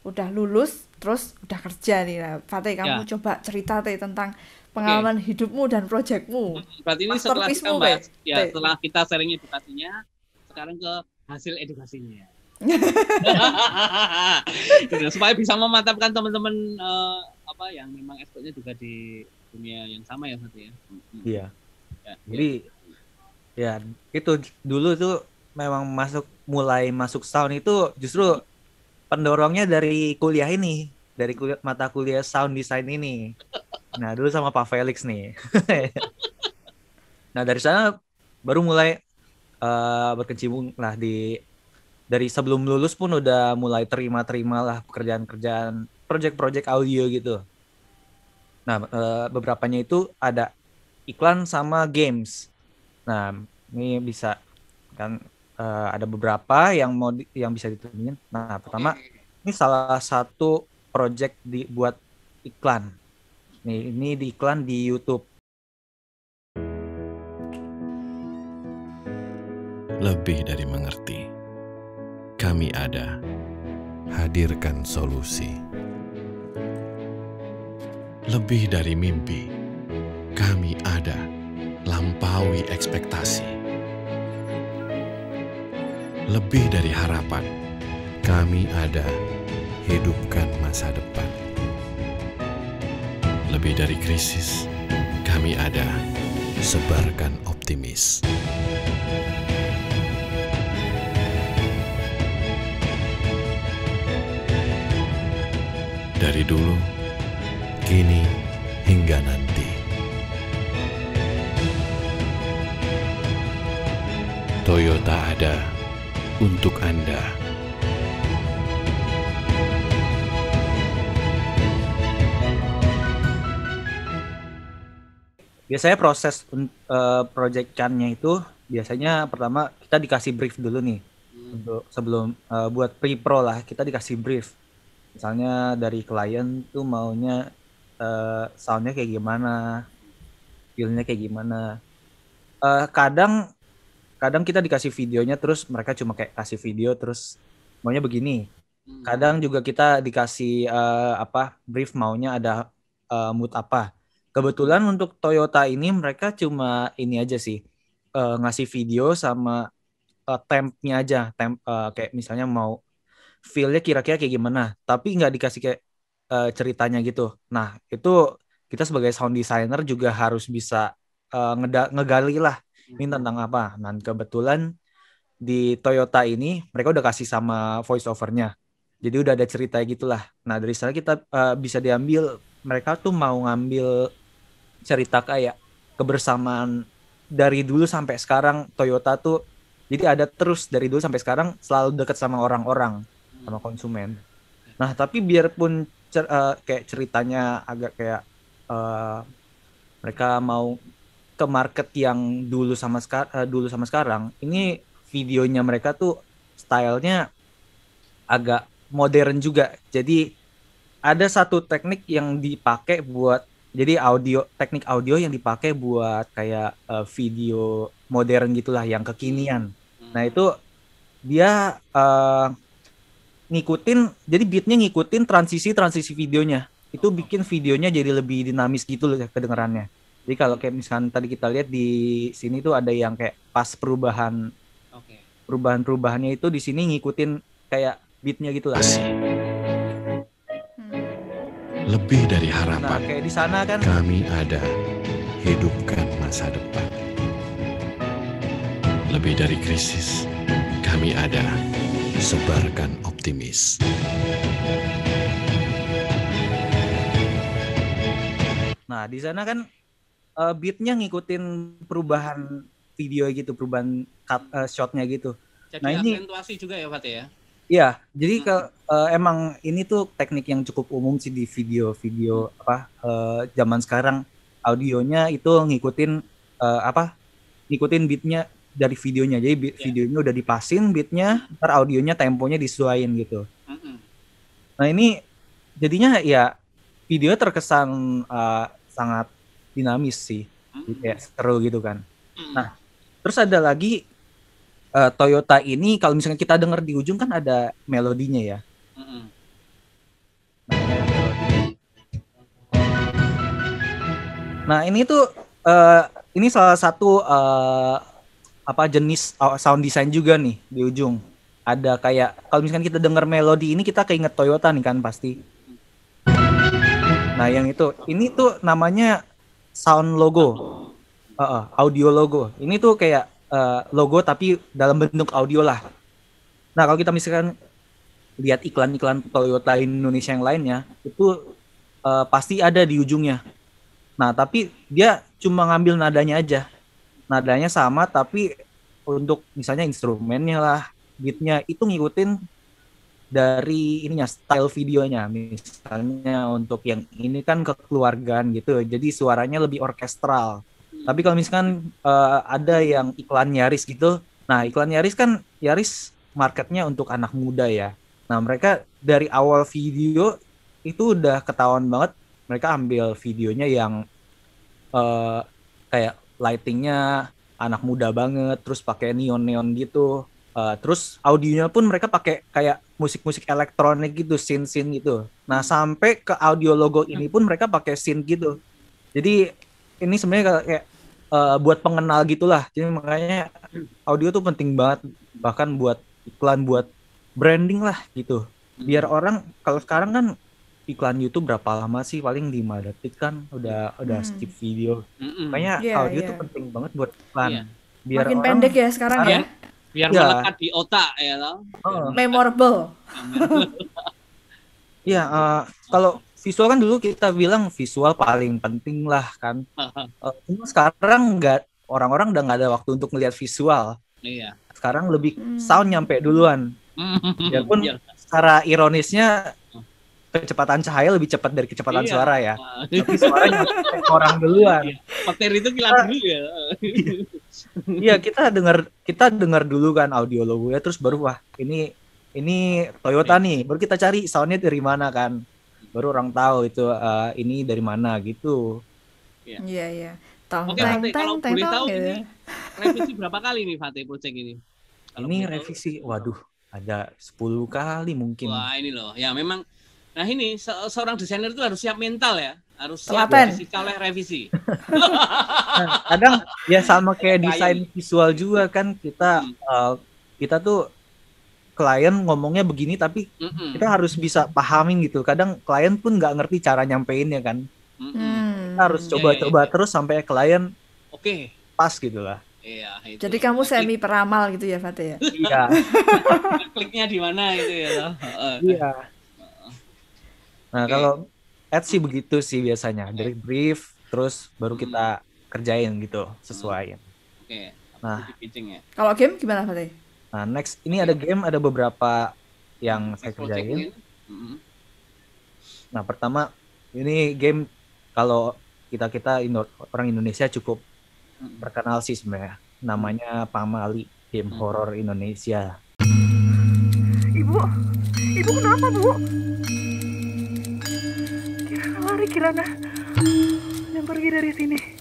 udah lulus, terus udah kerja nih. Nah, Fatih kamu Ya. coba cerita teh tentang pengalaman hidupmu dan projectmu. Berarti ini setelah kita bahas, ya setelah kita sharing edukasinya, sekarang ke hasil edukasinya. *laughs* supaya bisa memantapkan teman-teman eh, apa yang memang expertnya juga di dunia yang sama ya Fatih ya. Iya. Jadi ya itu dulu tuh memang masuk mulai masuk sound itu justru pendorongnya dari kuliah ini, dari kuliah, mata kuliah sound design ini. Nah, dulu sama Pak Felix nih. *laughs* nah, dari sana baru mulai eh, berkecimpung lah di dari sebelum lulus pun udah mulai terima-terima lah pekerjaan-kerjaan project-project audio gitu. Nah, eh, beberapanya itu ada iklan sama games. Nah, ini bisa kan eh, ada beberapa yang mau di- yang bisa ditemuin. Nah, pertama ini salah satu project dibuat iklan. Nih, ini di iklan di YouTube. lebih dari mengerti. Kami ada, hadirkan solusi. Lebih dari mimpi, kami ada, lampaui ekspektasi. Lebih dari harapan, kami ada, hidupkan masa depan. Lebih dari krisis, kami ada, sebarkan optimis. Dari dulu, kini, hingga nanti. Toyota ada untuk Anda. Biasanya proses eh, uh, project itu biasanya pertama kita dikasih brief dulu nih hmm. untuk sebelum uh, buat pre-pro lah kita dikasih brief. Misalnya dari klien tuh maunya uh, soundnya kayak gimana, feelnya kayak gimana. Uh, kadang kadang kita dikasih videonya terus mereka cuma kayak kasih video terus maunya begini. Kadang juga kita dikasih uh, apa brief maunya ada uh, mood apa. Kebetulan untuk Toyota ini mereka cuma ini aja sih uh, ngasih video sama uh, tempnya aja. Temp uh, kayak misalnya mau feelnya kira-kira kayak gimana tapi nggak dikasih kayak uh, ceritanya gitu. Nah itu kita sebagai sound designer juga harus bisa uh, ngegali lah ini tentang apa? Nah kebetulan di Toyota ini mereka udah kasih sama voice overnya jadi udah ada cerita gitulah. Nah dari sana kita uh, bisa diambil mereka tuh mau ngambil cerita kayak kebersamaan dari dulu sampai sekarang Toyota tuh. Jadi ada terus dari dulu sampai sekarang selalu dekat sama orang-orang sama konsumen. Nah tapi biarpun cer uh, kayak ceritanya agak kayak uh, mereka mau ke market yang dulu sama sekarang uh, dulu sama sekarang ini videonya mereka tuh stylenya agak modern juga. Jadi ada satu teknik yang dipakai buat jadi audio teknik audio yang dipakai buat kayak uh, video modern gitulah yang kekinian. Nah itu dia uh, ngikutin jadi beatnya ngikutin transisi transisi videonya. Itu bikin videonya jadi lebih dinamis gitu loh kedengarannya jadi kalau kayak misalkan tadi kita lihat di sini tuh ada yang kayak pas perubahan okay. perubahan perubahannya itu di sini ngikutin kayak beatnya gitu lah lebih dari harapan. Nah, kayak di sana kan kami ada hidupkan masa depan. Lebih dari krisis, kami ada sebarkan optimis. Nah, di sana kan uh, beatnya ngikutin perubahan video gitu, perubahan cut uh, shotnya gitu. Jadi nah, ini aksentuasi juga ya, Fatih ya? Iya, jadi ke uh, emang ini tuh teknik yang cukup umum sih di video-video apa uh, zaman sekarang audionya itu ngikutin uh, apa ngikutin beatnya dari videonya. Jadi beat, yeah. videonya udah dipasin beatnya, ntar audionya temponya disesuaikan gitu. Mm -hmm. Nah ini jadinya ya video terkesan uh, sangat dinamis sih, mm -hmm. kayak seru gitu kan. Mm -hmm. Nah terus ada lagi uh, Toyota ini kalau misalnya kita dengar di ujung kan ada melodinya ya. Nah ini tuh uh, ini salah satu uh, apa jenis sound design juga nih di ujung. Ada kayak kalau misalkan kita dengar melodi ini kita keinget Toyota nih kan pasti. Nah yang itu ini tuh namanya sound logo, uh, uh, audio logo. Ini tuh kayak uh, logo tapi dalam bentuk audio lah. Nah kalau kita misalkan lihat iklan-iklan Toyota Indonesia yang lainnya itu uh, pasti ada di ujungnya. Nah tapi dia cuma ngambil nadanya aja, nadanya sama tapi untuk misalnya instrumennya lah, beatnya itu ngikutin dari ininya style videonya misalnya untuk yang ini kan kekeluargaan gitu jadi suaranya lebih orkestral tapi kalau misalkan uh, ada yang iklan Yaris gitu, nah iklan Yaris kan Yaris marketnya untuk anak muda ya. Nah mereka dari awal video itu udah ketahuan banget mereka ambil videonya yang uh, kayak lightingnya anak muda banget, terus pakai neon neon gitu. Uh, terus audionya pun mereka pakai kayak musik-musik elektronik gitu, synth-synth gitu. Nah, sampai ke audio logo ini pun mereka pakai synth gitu. Jadi ini sebenarnya kayak uh, buat pengenal gitulah. Jadi makanya audio tuh penting banget bahkan buat iklan buat branding lah gitu. Biar orang kalau sekarang kan iklan YouTube berapa lama sih paling 5 detik kan udah udah hmm. skip video. Mm Makanya yeah, audio yeah. tuh penting banget buat iklan. Yeah. Biar Makin orang, pendek ya sekarang ya. Biar ya. melekat di otak ya loh. Oh. Memorable. Iya, *laughs* uh, kalau visual kan dulu kita bilang visual paling penting lah kan. *laughs* Uh, sekarang nggak orang-orang udah nggak ada waktu untuk melihat visual. Iya. Sekarang lebih hmm. sound nyampe duluan. *laughs* Ya pun iya. secara ironisnya kecepatan cahaya lebih cepat dari kecepatan Iya. suara ya. Ah. Tapi suara nyampe *laughs* ke orang duluan. Petir itu kilat dulu ya. *laughs* Iya, kita dengar kita dengar dulu kan audio logonya terus baru wah, ini ini Toyota nih. Baru kita cari soundnya dari mana kan. Baru orang tahu itu eh, ini dari mana gitu. Iya iya. Tong Oke, teng Fatih, teng kalau teng boleh tahu gitu. ini revisi berapa kali nih Fatih project ini? Kalau Ini tahu. revisi, waduh, ada 10 kali mungkin. Wah ini loh, ya memang. Nah ini se- seorang desainer itu harus siap mental ya, harus siap Telaten. revisi oleh revisi. *laughs* Nah, kadang ya sama kayak desain visual juga kan kita Hmm. eh, kita tuh klien ngomongnya begini tapi Mm-mm. kita harus bisa pahamin gitu. Kadang klien pun nggak ngerti cara nyampeinnya kan. Mm-mm. Hmm. Kita harus Iya, coba-coba iya, iya. terus sampai klien Oke, pas gitu lah. iya itu. Jadi kamu semi peramal gitu ya Fatih ya? Iya, *laughs* kliknya di mana gitu ya? iya. Nah, Oke. kalau ad sih begitu sih biasanya. Dari brief terus baru kita kerjain gitu, sesuaiin. Oke. Nah. Di pitching ya. Kalau game gimana Fatih? Nah, next ini ada game ada beberapa yang saya Next project kerjain. ini. Mm-mm. Nah, pertama ini game kalau kita kita Indo- orang Indonesia cukup terkenal sih sebenarnya. Namanya Pamali, game Hmm. horor Indonesia. Ibu, ibu kenapa bu? Kirana dan pergi dari sini.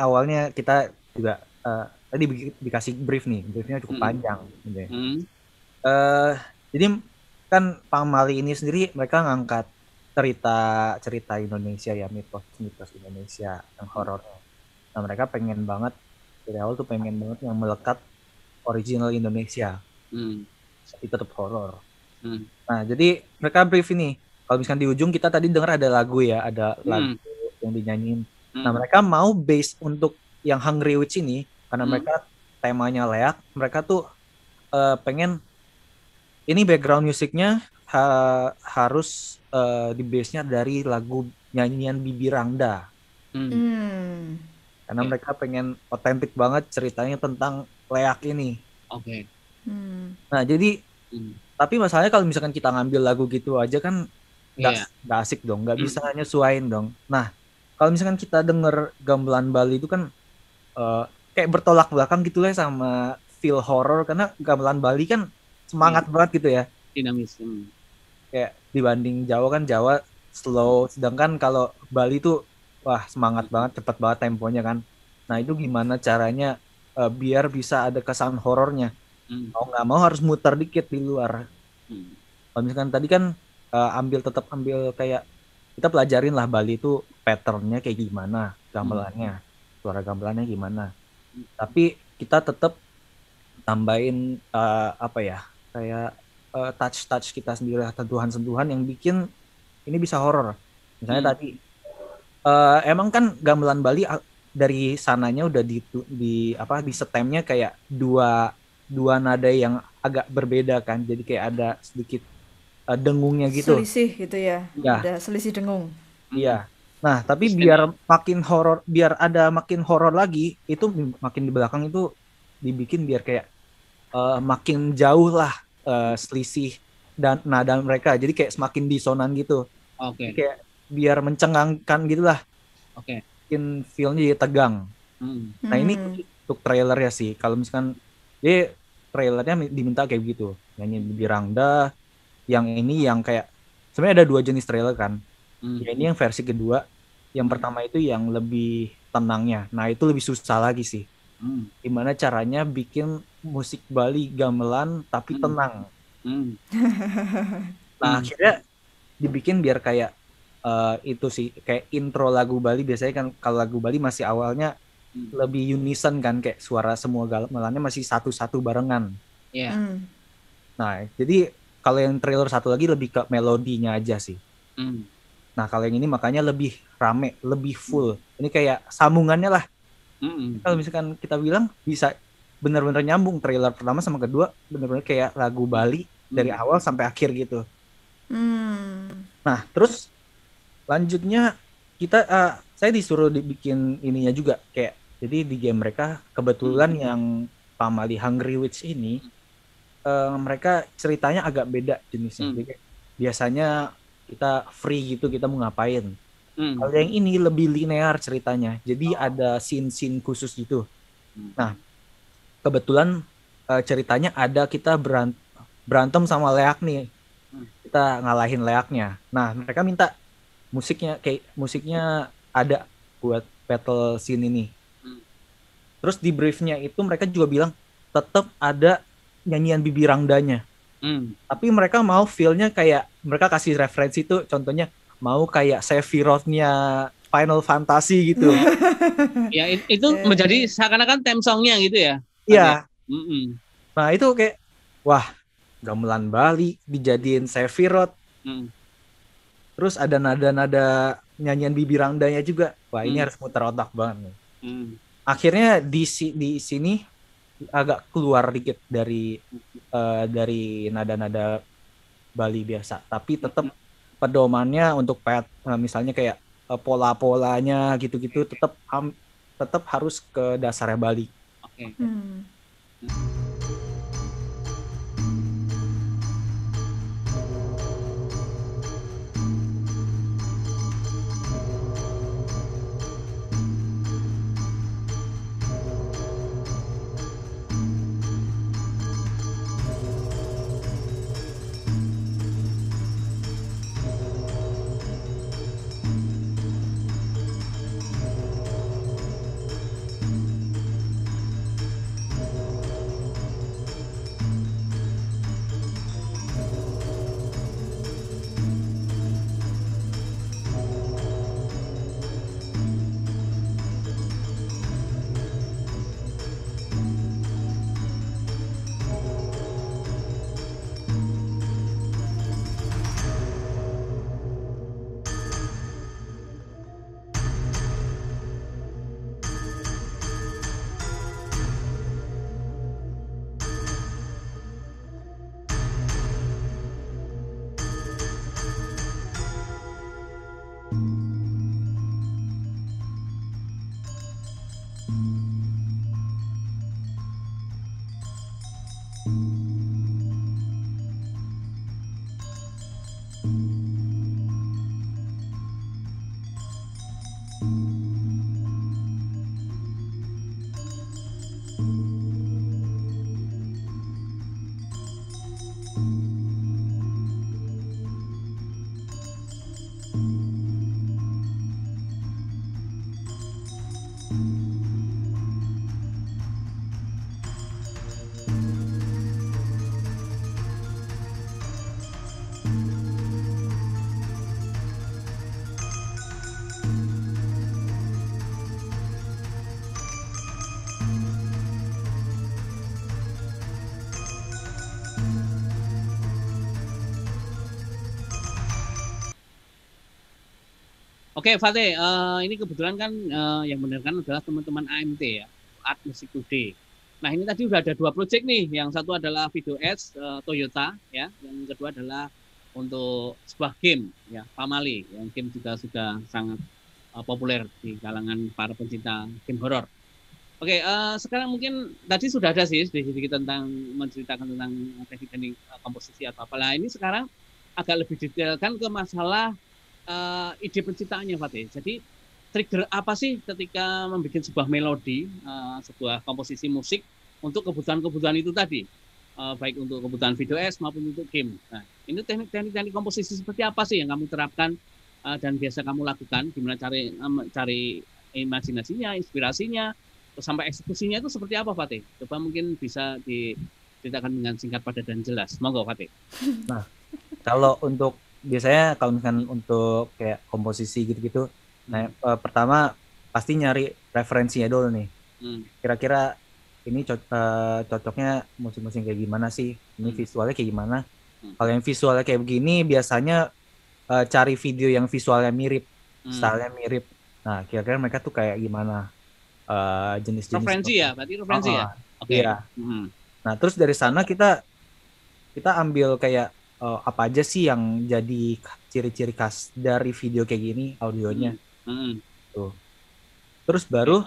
Awalnya kita juga eh, tadi di- dikasih brief nih, briefnya cukup Mm. panjang. Gitu ya. Hmm. Eh, jadi kan Pamali ini sendiri mereka ngangkat cerita cerita Indonesia ya mitos mitos Indonesia yang horornya. Nah mereka pengen banget dari awal tuh pengen banget yang melekat original Indonesia Hmm. tapi tetap horor. Hmm. Nah jadi mereka brief ini kalau misalkan di ujung kita tadi dengar ada lagu ya ada lagu yang dinyanyiin. Hmm. Nah mereka mau base untuk yang Hungry Witch ini karena Hmm. mereka temanya leak, mereka tuh eh, pengen ini background musiknya ha- harus eh, di base-nya dari lagu nyanyian Bibi Rangda Hmm. Hmm. karena mereka pengen otentik banget ceritanya tentang leak ini. Oke. Hmm. Nah jadi Hmm. tapi masalahnya kalau misalkan kita ngambil lagu gitu aja kan nggak nggak asik dong, nggak Hmm. bisa nyesuain dong. Nah kalau misalkan kita denger gamelan Bali itu kan eh, kayak bertolak belakang gitu lah sama feel horror karena gamelan Bali kan semangat Iya. banget gitu ya. Dinamis. Hmm. Kayak dibanding Jawa kan Jawa slow, sedangkan kalau Bali tuh wah semangat banget, cepat banget temponya kan. Nah itu gimana caranya eh, biar bisa ada kesan horornya? Hmm. Mau nggak mau harus muter dikit di luar. Hmm. Kalau misalkan tadi kan eh, ambil tetap ambil kayak kita pelajarin lah Bali itu patternnya kayak gimana, gamelannya, suara gamelannya gimana. Tapi kita tetap tambahin eh, apa ya kayak touch touch kita sendiri, sentuhan-sentuhan yang bikin ini bisa horor. Misalnya Hmm. tadi eh, emang kan gamelan Bali dari sananya udah di di apa di setemnya kayak dua dua nada yang agak berbeda kan. Jadi kayak ada sedikit eh, dengungnya gitu. Selisih gitu ya. Ya. Ada selisih dengung. Iya. Nah, tapi biar makin horor, biar ada makin horor lagi, itu makin di belakang itu dibikin biar kayak eh, makin jauh lah eh, selisih dan nada mereka. Jadi kayak semakin disonan gitu. Oke. Kayak biar mencengangkan gitulah. Oke. Bikin feel-nya jadi tegang. Hmm. Nah, ini untuk trailer ya sih. Kalau misalkan jadi trailernya mi- diminta kayak gitu nyanyi Bibi Rangda yang ini yang kayak sebenarnya ada dua jenis trailer kan Hmm. ya ini yang versi kedua yang pertama itu yang lebih tenangnya nah itu lebih susah lagi sih Hmm. gimana caranya bikin musik Bali gamelan tapi Hmm. tenang Hmm. *laughs* nah akhirnya dibikin biar kayak eh, itu sih kayak intro lagu Bali biasanya kan kalau lagu Bali masih awalnya Hmm. lebih unison kan kayak suara semua gamelannya masih satu-satu barengan Ya. Hmm. Nah, jadi kalau yang trailer satu lagi lebih ke melodinya aja sih. Hmm. Nah, kalau yang ini makanya lebih rame, lebih full. Ini kayak sambungannya lah. Hmm. Kalau misalkan kita bilang bisa benar-benar nyambung trailer pertama sama kedua, benar-benar kayak lagu Bali dari awal sampai akhir gitu. Hmm. Nah, terus lanjutnya kita eh, saya disuruh dibikin ininya juga kayak jadi di game mereka kebetulan yang Pamali Hungry Witch ini eh, mereka ceritanya agak beda jenisnya. Hmm. Jadi biasanya kita free gitu kita mau ngapain. Hmm. Kalau yang ini lebih linear ceritanya. Jadi ada scene-scene khusus gitu. Hmm. Nah, kebetulan eh, ceritanya ada kita beran- berantem sama Leak nih. Hmm. Kita ngalahin Leaknya. Nah, mereka minta musiknya kayak musiknya ada buat battle scene ini. Hmm. Terus di briefnya itu mereka juga bilang tetap ada nyanyian Bibi Rangdanya. Hmm. Tapi mereka mau feel-nya kayak mereka kasih referensi tuh contohnya mau kayak Sephiroth-nya Final Fantasy gitu. *laughs* Ya it- itu menjadi seakan-akan theme songnya gitu ya. Iya. Hmm. Nah, itu kayak wah, gamelan Bali dijadiin Sephiroth. Hmm. Terus ada nada-nada nyanyian Bibi Rangdanya juga. Wah, ini Hmm. harus muter otak banget nih. Hmm. Akhirnya di di sini agak keluar dikit dari eh, dari nada-nada Bali biasa, tapi tetap pedomannya untuk pet eh, misalnya kayak eh, pola-polanya gitu-gitu tetap tetap harus ke dasarnya Bali. Oke. Hmm. Oke, Fatih, eh, ini kebetulan kan eh, yang menerangkan adalah teman-teman AMT ya, Art Music Today. Nah, ini tadi udah ada dua project nih. Yang satu adalah video ads eh, Toyota ya, yang kedua adalah untuk sebuah game ya, Pamali, yang game juga sudah sangat eh, populer di kalangan para pencinta game horor. Oke, eh, sekarang mungkin tadi sudah ada sih sedikit tentang menceritakan tentang teknik-teknik eh, komposisi atau apalah. Ini sekarang agak lebih detailkan ke masalah eh, ide penciptaannya Fatih. Jadi trigger apa sih ketika membuat sebuah melodi, eh, sebuah komposisi musik untuk kebutuhan-kebutuhan itu tadi? eh, baik untuk kebutuhan video S maupun untuk game. Nah, ini teknik-teknik teknik komposisi seperti apa sih yang kamu terapkan eh, dan biasa kamu lakukan? Gimana cari cari imajinasinya, inspirasinya, sampai eksekusinya itu seperti apa, Fatih? Coba mungkin bisa diceritakan dengan singkat, padat dan jelas. Monggo, Fatih. Nah, kalau untuk biasanya kalau misalkan untuk kayak komposisi gitu-gitu, nah eh, pertama pasti nyari referensinya dulu nih. Hmm. Kira-kira ini co- eh, cocoknya musik-musik kayak gimana sih? Ini visualnya kayak gimana? Hmm. Kalau yang visualnya kayak begini biasanya eh, cari video yang visualnya mirip, Hmm. stylenya mirip. Nah, kira-kira mereka tuh kayak gimana? Eh, jenis-jenis Referensi ya, berarti referensi ya? Ah, Oke. Iya. Hmm. Nah, terus dari sana kita kita ambil kayak eh, apa aja sih yang jadi ciri-ciri khas dari video kayak gini audionya. Hmm. Tuh. Terus baru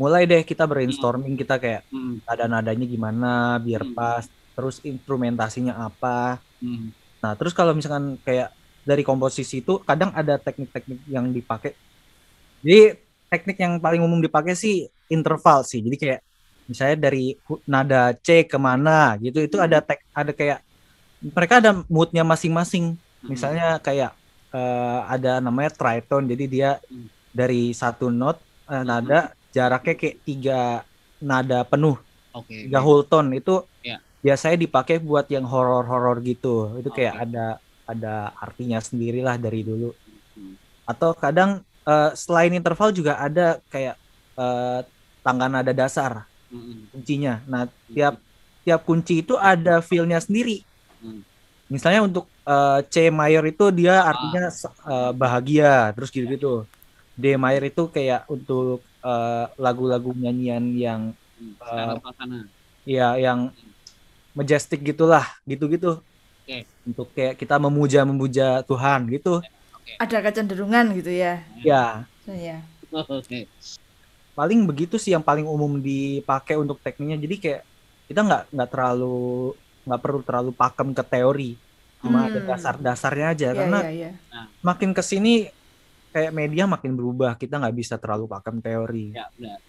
mulai deh kita brainstorming kita kayak Hmm. nada-nadanya gimana biar pas, terus instrumentasinya apa. Hmm. Nah, terus kalau misalkan kayak dari komposisi itu kadang ada teknik-teknik yang dipakai. Jadi teknik yang paling umum dipakai sih interval sih. Jadi kayak misalnya dari nada C ke mana gitu itu ada tek ada kayak mereka ada moodnya masing-masing. Misalnya kayak eh, ada namanya tritone. Jadi dia dari satu note eh, nada jaraknya kayak tiga nada penuh, Oke. tiga whole tone itu Ya. biasanya dipakai buat yang horor-horor gitu. Itu kayak ada ada artinya sendiri lah dari dulu. Atau kadang eh, selain interval juga ada kayak eh, tangga nada dasar Hmm. kuncinya. Nah, tiap tiap kunci itu ada feel-nya sendiri. Hmm. Misalnya untuk eh, C mayor itu dia artinya eh, bahagia, terus gitu-gitu. D mayor itu kayak untuk eh, lagu-lagu nyanyian yang suasana. Iya, yang majestic gitulah, gitu-gitu. Oke. Untuk kayak kita memuja-memuja Tuhan gitu. Ada kecenderungan gitu ya. Ya, Saya. *laughs* Oke. paling begitu sih yang paling umum dipakai untuk tekniknya. Jadi kayak kita nggak nggak terlalu nggak perlu terlalu pakem ke teori. Cuma ada Hmm. dasar-dasarnya aja Iya, karena iya, iya. makin ke sini kayak media makin berubah. Kita nggak bisa terlalu pakem teori. Ya, benar.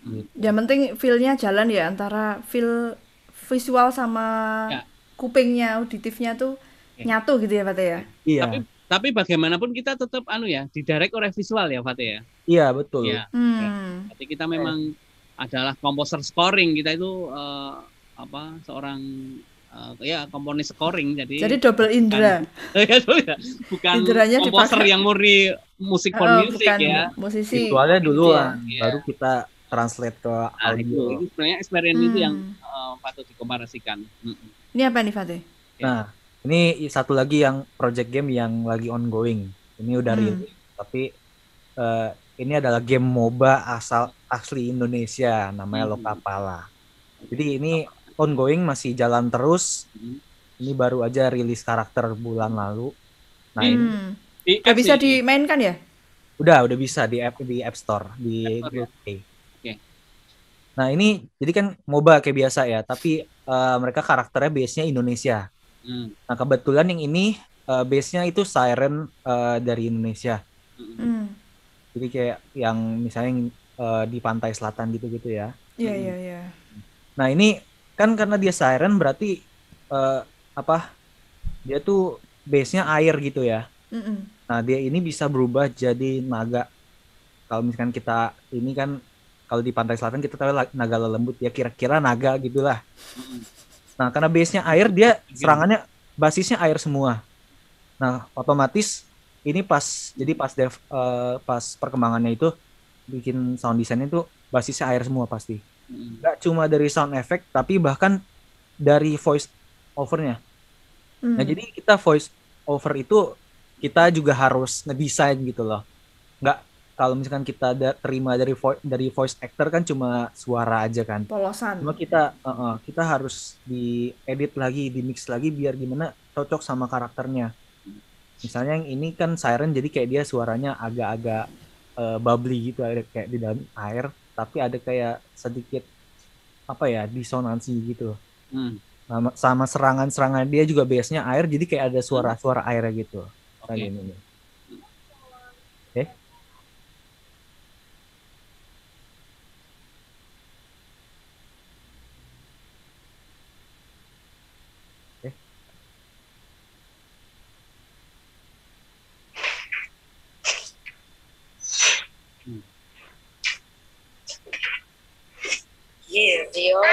Gitu. Yang penting feel-nya jalan ya antara feel visual sama Ya. kupingnya, auditifnya tuh nyatu gitu ya Pak Teh ya. Iya, Tapi tapi bagaimanapun kita tetap anu ya, didirect oleh visual ya, Fatih ya. iya betul. Iya. Hmm. Berarti kita memang adalah komposer scoring kita itu eh, apa seorang eh, ya komponis scoring jadi Jadi double indra. bukan, *laughs* ya, so ya, bukan Indranya komposer dipakai. yang murni musik for Oh, music ya. musisi. Visualnya dulu lah, baru kita translate ke Nah, itu, audio. itu sebenarnya experience itu yang Hmm. eh, patut dikomparasikan. Mm-mm. Ini apa nih Fatih? Nah, ini satu lagi yang project game yang lagi ongoing. Ini udah Hmm. rilis, tapi eh, ini adalah game MOBA asal asli Indonesia, namanya Hmm. Lokapala. Jadi ini ongoing masih jalan terus. Hmm. Ini baru aja rilis karakter bulan lalu. Nah, ini Hmm. Di Nggak apps bisa dimainkan ya? udah udah bisa di app di App Store di App Store, Google Play. Oke. Nah, ini jadi kan MOBA kayak biasa ya, tapi eh, mereka karakternya base-nya Indonesia. Hmm. Nah, kebetulan yang ini eh, base-nya itu Siren eh, dari Indonesia. Hmm. Jadi kayak yang misalnya eh, di pantai selatan gitu-gitu ya. Iya iya iya. Nah, ini kan karena dia Siren berarti eh, apa? Dia tuh base-nya air gitu ya. Mm-mm. Nah, dia ini bisa berubah jadi naga. Kalau misalkan kita ini kan kalau di pantai selatan kita tahu naga lelembut ya kira-kira naga gitulah. Nah, karena base-nya air dia serangannya basisnya air semua. Nah, otomatis ini pas jadi pas dev eh, pas perkembangannya itu bikin sound design itu basisnya air semua pasti. Hmm. Nggak cuma dari sound effect tapi bahkan dari voice overnya. Nah, Hmm. jadi kita voice over itu kita juga harus ngedesain gitu loh. Nggak kalau misalkan kita ada terima dari voice dari voice actor kan cuma suara aja kan. polosan. Cuma kita uh, uh, kita harus diedit lagi, dimix lagi biar gimana cocok sama karakternya. Misalnya yang ini kan Siren jadi kayak dia suaranya agak-agak uh, bubbly gitu kayak di dalam air, tapi ada kayak sedikit apa ya disonansi gitu. Hmm. Sama, sama serangan-serangan dia juga base-nya air jadi kayak ada suara-suara airnya gitu. Oke. Kayak Down.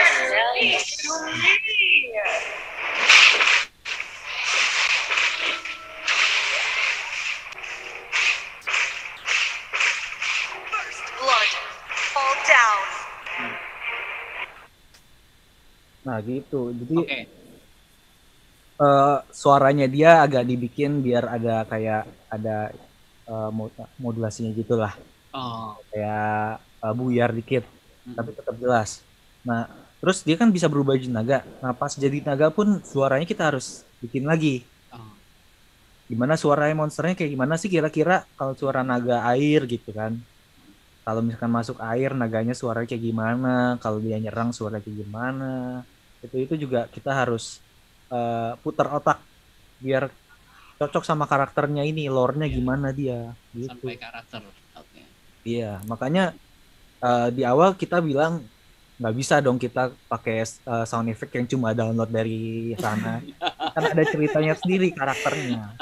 Nah gitu. Jadi eh, suaranya dia agak dibikin biar ada kayak ada mod- modulasinya gitulah. Oh. Kayak eh, buyar dikit, tapi tetap jelas. Nah, terus dia kan bisa berubah jadi naga. Nah, pas jadi naga pun suaranya kita harus bikin lagi. Oh. Gimana suaranya monsternya kayak gimana sih kira-kira kalau suara naga air gitu kan? Kalau misalkan masuk air naganya suaranya kayak gimana? Kalau dia nyerang suaranya kayak gimana? Itu itu juga kita harus eh, putar otak biar cocok sama karakternya ini, lore-nya gimana dia gitu. Sampai karakter. Iya, makanya eh, di awal kita bilang nggak bisa dong kita pakai eh, sound effect yang cuma download dari sana. *laughs* kan ada ceritanya sendiri karakternya.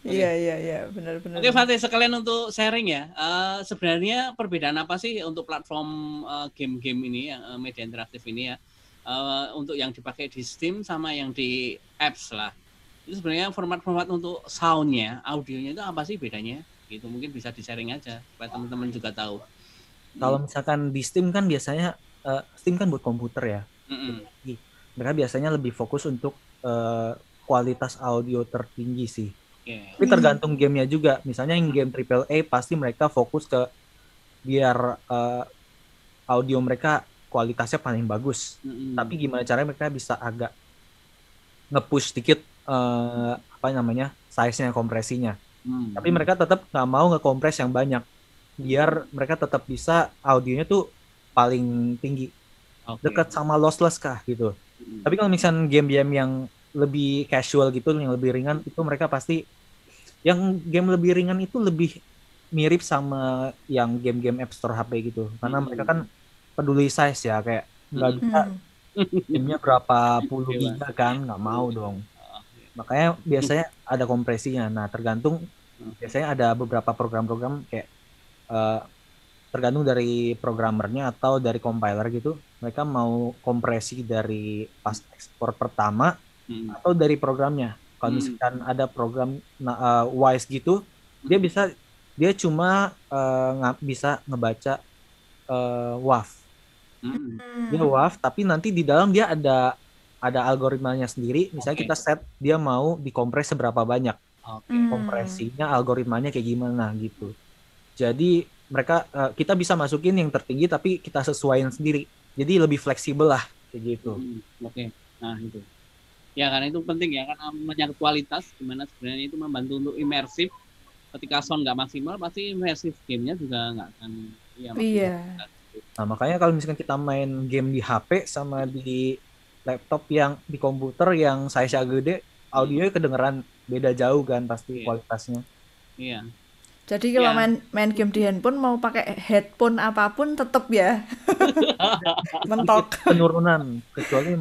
Iya iya iya benar-benar. Oke Fatih sekalian untuk sharing ya. Eh, sebenarnya perbedaan apa sih untuk platform eh, game-game ini yang eh, media interaktif ini ya? Eh, untuk yang dipakai di Steam sama yang di apps lah. Itu sebenarnya format-format untuk soundnya, audionya itu apa sih bedanya? Gitu mungkin bisa di sharing aja supaya teman-teman juga tahu. Kalau misalkan di Steam kan biasanya eh, Steam kan buat komputer ya. Mm-mm. Jadi, mereka biasanya lebih fokus untuk eh, kualitas audio tertinggi sih. Oke. Tapi tergantung gamenya juga. Misalnya yang game AAA pasti mereka fokus ke biar eh, audio mereka kualitasnya paling bagus. Mm-mm. Tapi gimana caranya mereka bisa agak nge-push dikit eh, apa namanya size-nya kompresinya. Hmm. Tapi mereka tetap nggak mau nge-kompres yang banyak biar mereka tetap bisa audionya tuh paling tinggi Oke. dekat sama lossless kah gitu. Mm. Tapi kalau misalnya game-game yang lebih casual gitu, yang lebih ringan, itu mereka pasti yang game lebih ringan itu lebih mirip sama yang game-game App Store HP gitu. Karena Hmm. mereka kan peduli size ya, kayak nggak Hmm. bisa gamenya berapa puluh Iya, giga kan, nggak mau dong. Makanya biasanya ada kompresinya. Nah tergantung biasanya ada beberapa program-program kayak eh, tergantung dari programmernya atau dari compiler gitu mereka mau kompresi dari pas ekspor pertama Hmm. atau dari programnya kalau Hmm. misalkan ada program eh, wise gitu dia bisa dia cuma eh, nga- bisa ngebaca eh, WAV Mm. dia WAV tapi nanti di dalam dia ada ada algoritmanya sendiri misalnya Oke. kita set dia mau dikompres seberapa banyak Oke. kompresinya algoritmanya kayak gimana gitu jadi mereka eh, kita bisa masukin yang tertinggi tapi kita sesuaiin sendiri jadi lebih fleksibel lah kayak gitu Hmm, Oke, nah itu. Ya karena itu penting ya karena menyangkut kualitas gimana sebenarnya itu membantu untuk imersif. Ketika sound nggak maksimal pasti imersif gamenya juga nggak akan ya, maksimal. Iya. nah makanya kalau misalkan kita main game di HP sama di laptop yang di komputer yang size gede audionya kedengeran beda jauh kan pasti kualitasnya Iya. Jadi kalau Ya. main main game di handphone mau pakai headphone apa pun tetap ya. *laughs* Mentok. penurunan kecuali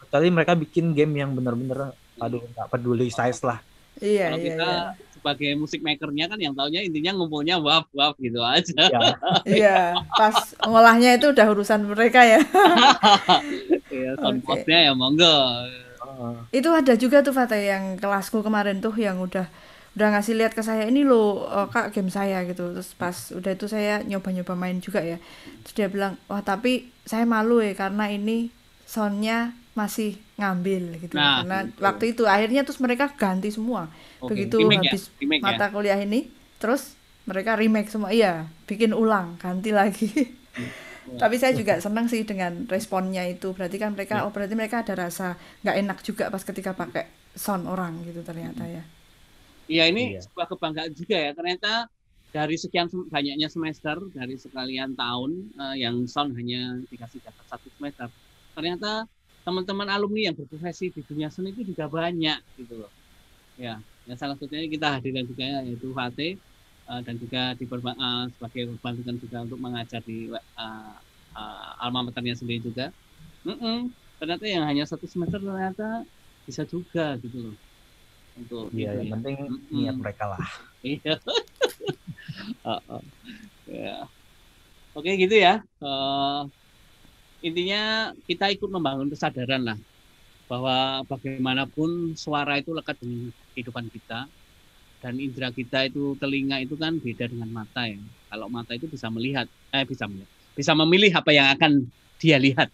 kecuali mereka bikin game yang bener-bener aduh nggak peduli size lah Iya Kalau iya kita iya. sebagai musik makernya kan yang taunya intinya ngumpulnya waf waf gitu aja. *laughs* Iya, pas ngolahnya itu udah urusan mereka ya. *laughs* Iya, sound Oke. cost-nya ya monggo. Itu ada juga tuh Fatih yang kelasku kemarin tuh yang udah udah ngasih lihat ke saya ini loh eh, kak game saya gitu. Terus pas udah itu saya nyoba-nyoba main juga ya. Terus dia bilang wah tapi saya malu ya karena ini soundnya masih ngambil gitu. Nah, karena gitu. waktu itu akhirnya terus mereka ganti semua. Oke, begitu remake ya? habis ya? mata kuliah ini terus mereka remake semua. Iya bikin ulang ganti lagi. Tapi saya juga senang sih dengan responnya itu. Berarti kan mereka Ya. oh berarti mereka ada rasa nggak enak juga pas ketika pakai sound orang gitu ternyata ya Iya ini sebuah kebanggaan juga ya. Ternyata dari sekian banyaknya semester dari sekalian tahun eh, yang sound hanya dikasih dapat satu semester ternyata teman-teman alumni yang berprofesi di dunia seni itu juga banyak gitu loh. Ya yang salah satunya kita hadirkan juga ya, yaitu Fatih eh, dan juga di berba- eh, sebagai bantuan juga untuk mengajar di eh, eh, alma maternya sendiri juga. Mm-mm. ternyata yang hanya satu semester ternyata bisa juga gitu loh untuk Iya, itu yang ya. penting Mm-mm. niat mereka lah. Iya. *laughs* Oh. Ya. Oke gitu ya. Eh, intinya kita ikut membangun kesadaran lah bahwa bagaimanapun suara itu lekat dengan kehidupan kita dan indera kita itu telinga itu kan beda dengan mata ya. Kalau mata itu bisa melihat, eh bisa melihat, bisa memilih apa yang akan dia lihat.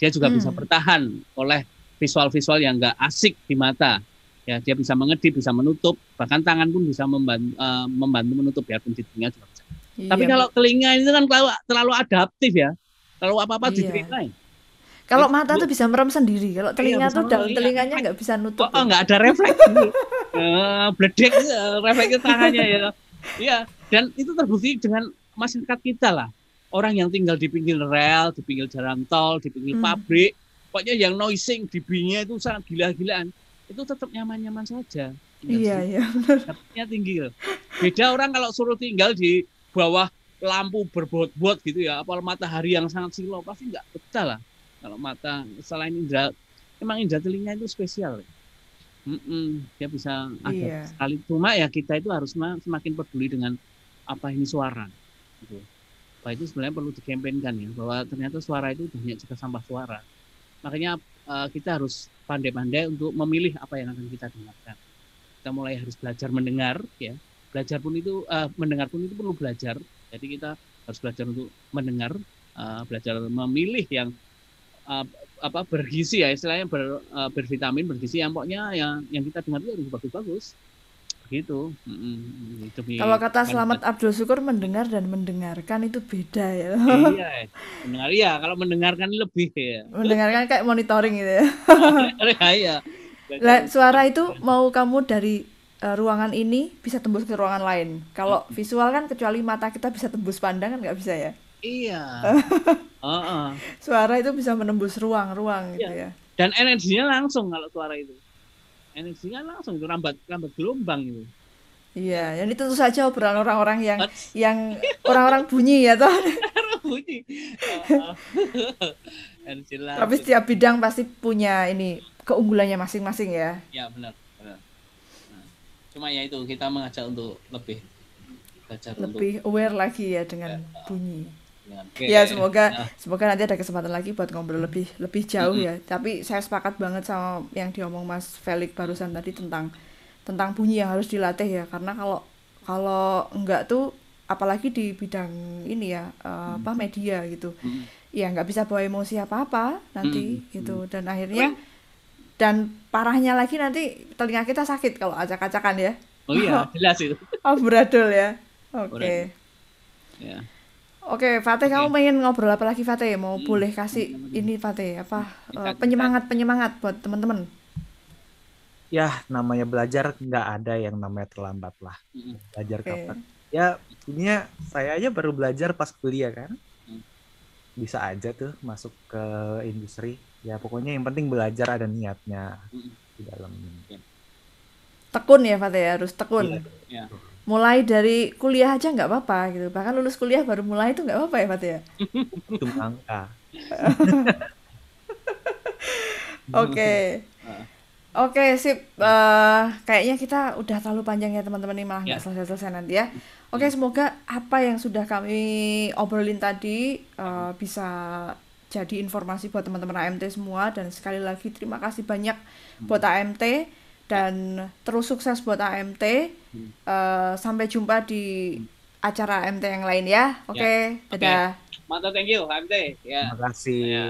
Dia juga bisa Hmm. bertahan oleh visual-visual yang enggak asik di mata. Ya, dia bisa mengedip, bisa menutup, bahkan tangan pun bisa membantu, eh, membantu menutup biarpun di telinga juga bisa. Tapi Iya, kalau telinga ini kan terlalu, terlalu adaptif ya. Kalau apa-apa Iya. diceritain. Kalau mata tuh bisa merem sendiri, kalau telinga bisa tuh dalam iya. telinganya nggak bisa nutup. Oh, nggak ada refleks. *laughs* Eh, Bledek eh, refleks tangannya ya. Iya, dan itu terbukti dengan masyarakat kita lah. Orang yang tinggal di pinggir rel, di pinggir jalan tol, di pinggir Hmm. pabrik, pokoknya yang noising di nya itu sangat gila-gilaan. Itu tetap nyaman-nyaman saja. Iya, iya. Dapatnya tinggi loh. Beda orang kalau suruh tinggal di bawah lampu berbot-bot gitu ya, apal matahari yang sangat silau pasti nggak betah lah. Kalau mata selain indra, emang indra telinga itu spesial. ya. Mm-mm, dia bisa ada Iya. sekali. Cuma ya kita itu harus ma- semakin peduli dengan apa ini suara. Gitu. Bahwa itu sebenarnya perlu dikampanyekan ya, bahwa ternyata suara itu banyak juga sampah suara. Makanya eh, kita harus pandai-pandai untuk memilih apa yang akan kita dengarkan. Kita mulai harus belajar mendengar ya. Belajar pun itu eh, mendengar pun itu perlu belajar. Jadi kita harus belajar untuk mendengar, eh, belajar memilih yang eh, apa bergizi ya istilahnya ber, eh, bervitamin bergizi yang pokoknya yang yang kita dengar itu harus bagus-bagus begitu Kalau kata. Selamat Abdul Syukur mendengar dan mendengarkan itu beda ya. iya mendengar iya kalau mendengarkan lebih ya mendengarkan kayak monitoring gitu ya. iya *laughs* Lah, suara itu mau kamu dari eh, ruangan ini bisa tembus ke ruangan lain. Kalau visual kan kecuali mata kita bisa tembus pandang kan nggak bisa ya. iya *laughs* Heeh. Suara itu bisa menembus ruang-ruang gitu Iya. ya. dan energinya langsung kalau suara itu energinya langsung itu rambat rambat gelombang itu Iya, jadi tentu saja obrolan orang-orang yang yang orang-orang bunyi ya toh. *laughs* bunyi *laughs* langsung. Tapi setiap bidang pasti punya ini keunggulannya masing-masing ya. ya benar benar Nah, cuma ya itu kita mengajak untuk lebih belajar untuk Lebih aware lagi ya dengan bunyi. Dengan Ya semoga Nah, semoga nanti ada kesempatan lagi buat ngobrol lebih lebih jauh Mm-mm. ya. Tapi saya sepakat banget sama yang diomong Mas Felix barusan tadi tentang tentang bunyi yang harus dilatih ya. Karena kalau kalau enggak tuh apalagi di bidang ini ya eh, apa media gitu. Mm. Ya nggak bisa bawa emosi apa-apa nanti gitu dan akhirnya dan parahnya lagi nanti telinga kita sakit kalau acak-acakan ya. oh iya *laughs* jelas itu Oh, beradul ya. Oke. Beradul. ya Oke, Fatih kamu pengen ngobrol apa lagi Fatih? Mau boleh kasih ini Fatih apa eh, penyemangat penyemangat buat teman-teman. Ya, namanya belajar nggak ada yang namanya terlambat lah. Belajar Oke. kapan? Ya, ini saya aja baru belajar pas kuliah kan. Mm. Bisa aja tuh masuk ke industri. Ya, pokoknya yang penting belajar ada niatnya di dalam. Tekun ya Fatih ya, harus tekun. ya Mulai dari kuliah aja nggak apa-apa gitu. Bahkan lulus kuliah baru mulai itu nggak apa-apa ya Fatih ya. *laughs* Itu angka. *laughs* Oke. *laughs* Oke, sip. Eh, kayaknya kita udah terlalu panjang ya teman-teman ini malah nggak Ya. selesai-selesai nanti ya. Oke, semoga apa yang sudah kami obrolin tadi eh, bisa jadi informasi buat teman-teman AMT semua dan sekali lagi terima kasih banyak buat AMT dan terus sukses buat AMT. Eh, sampai jumpa di acara AMT yang lain ya. Oke, Oke. dadah. mantap thank you HMT ya Terima kasih. ya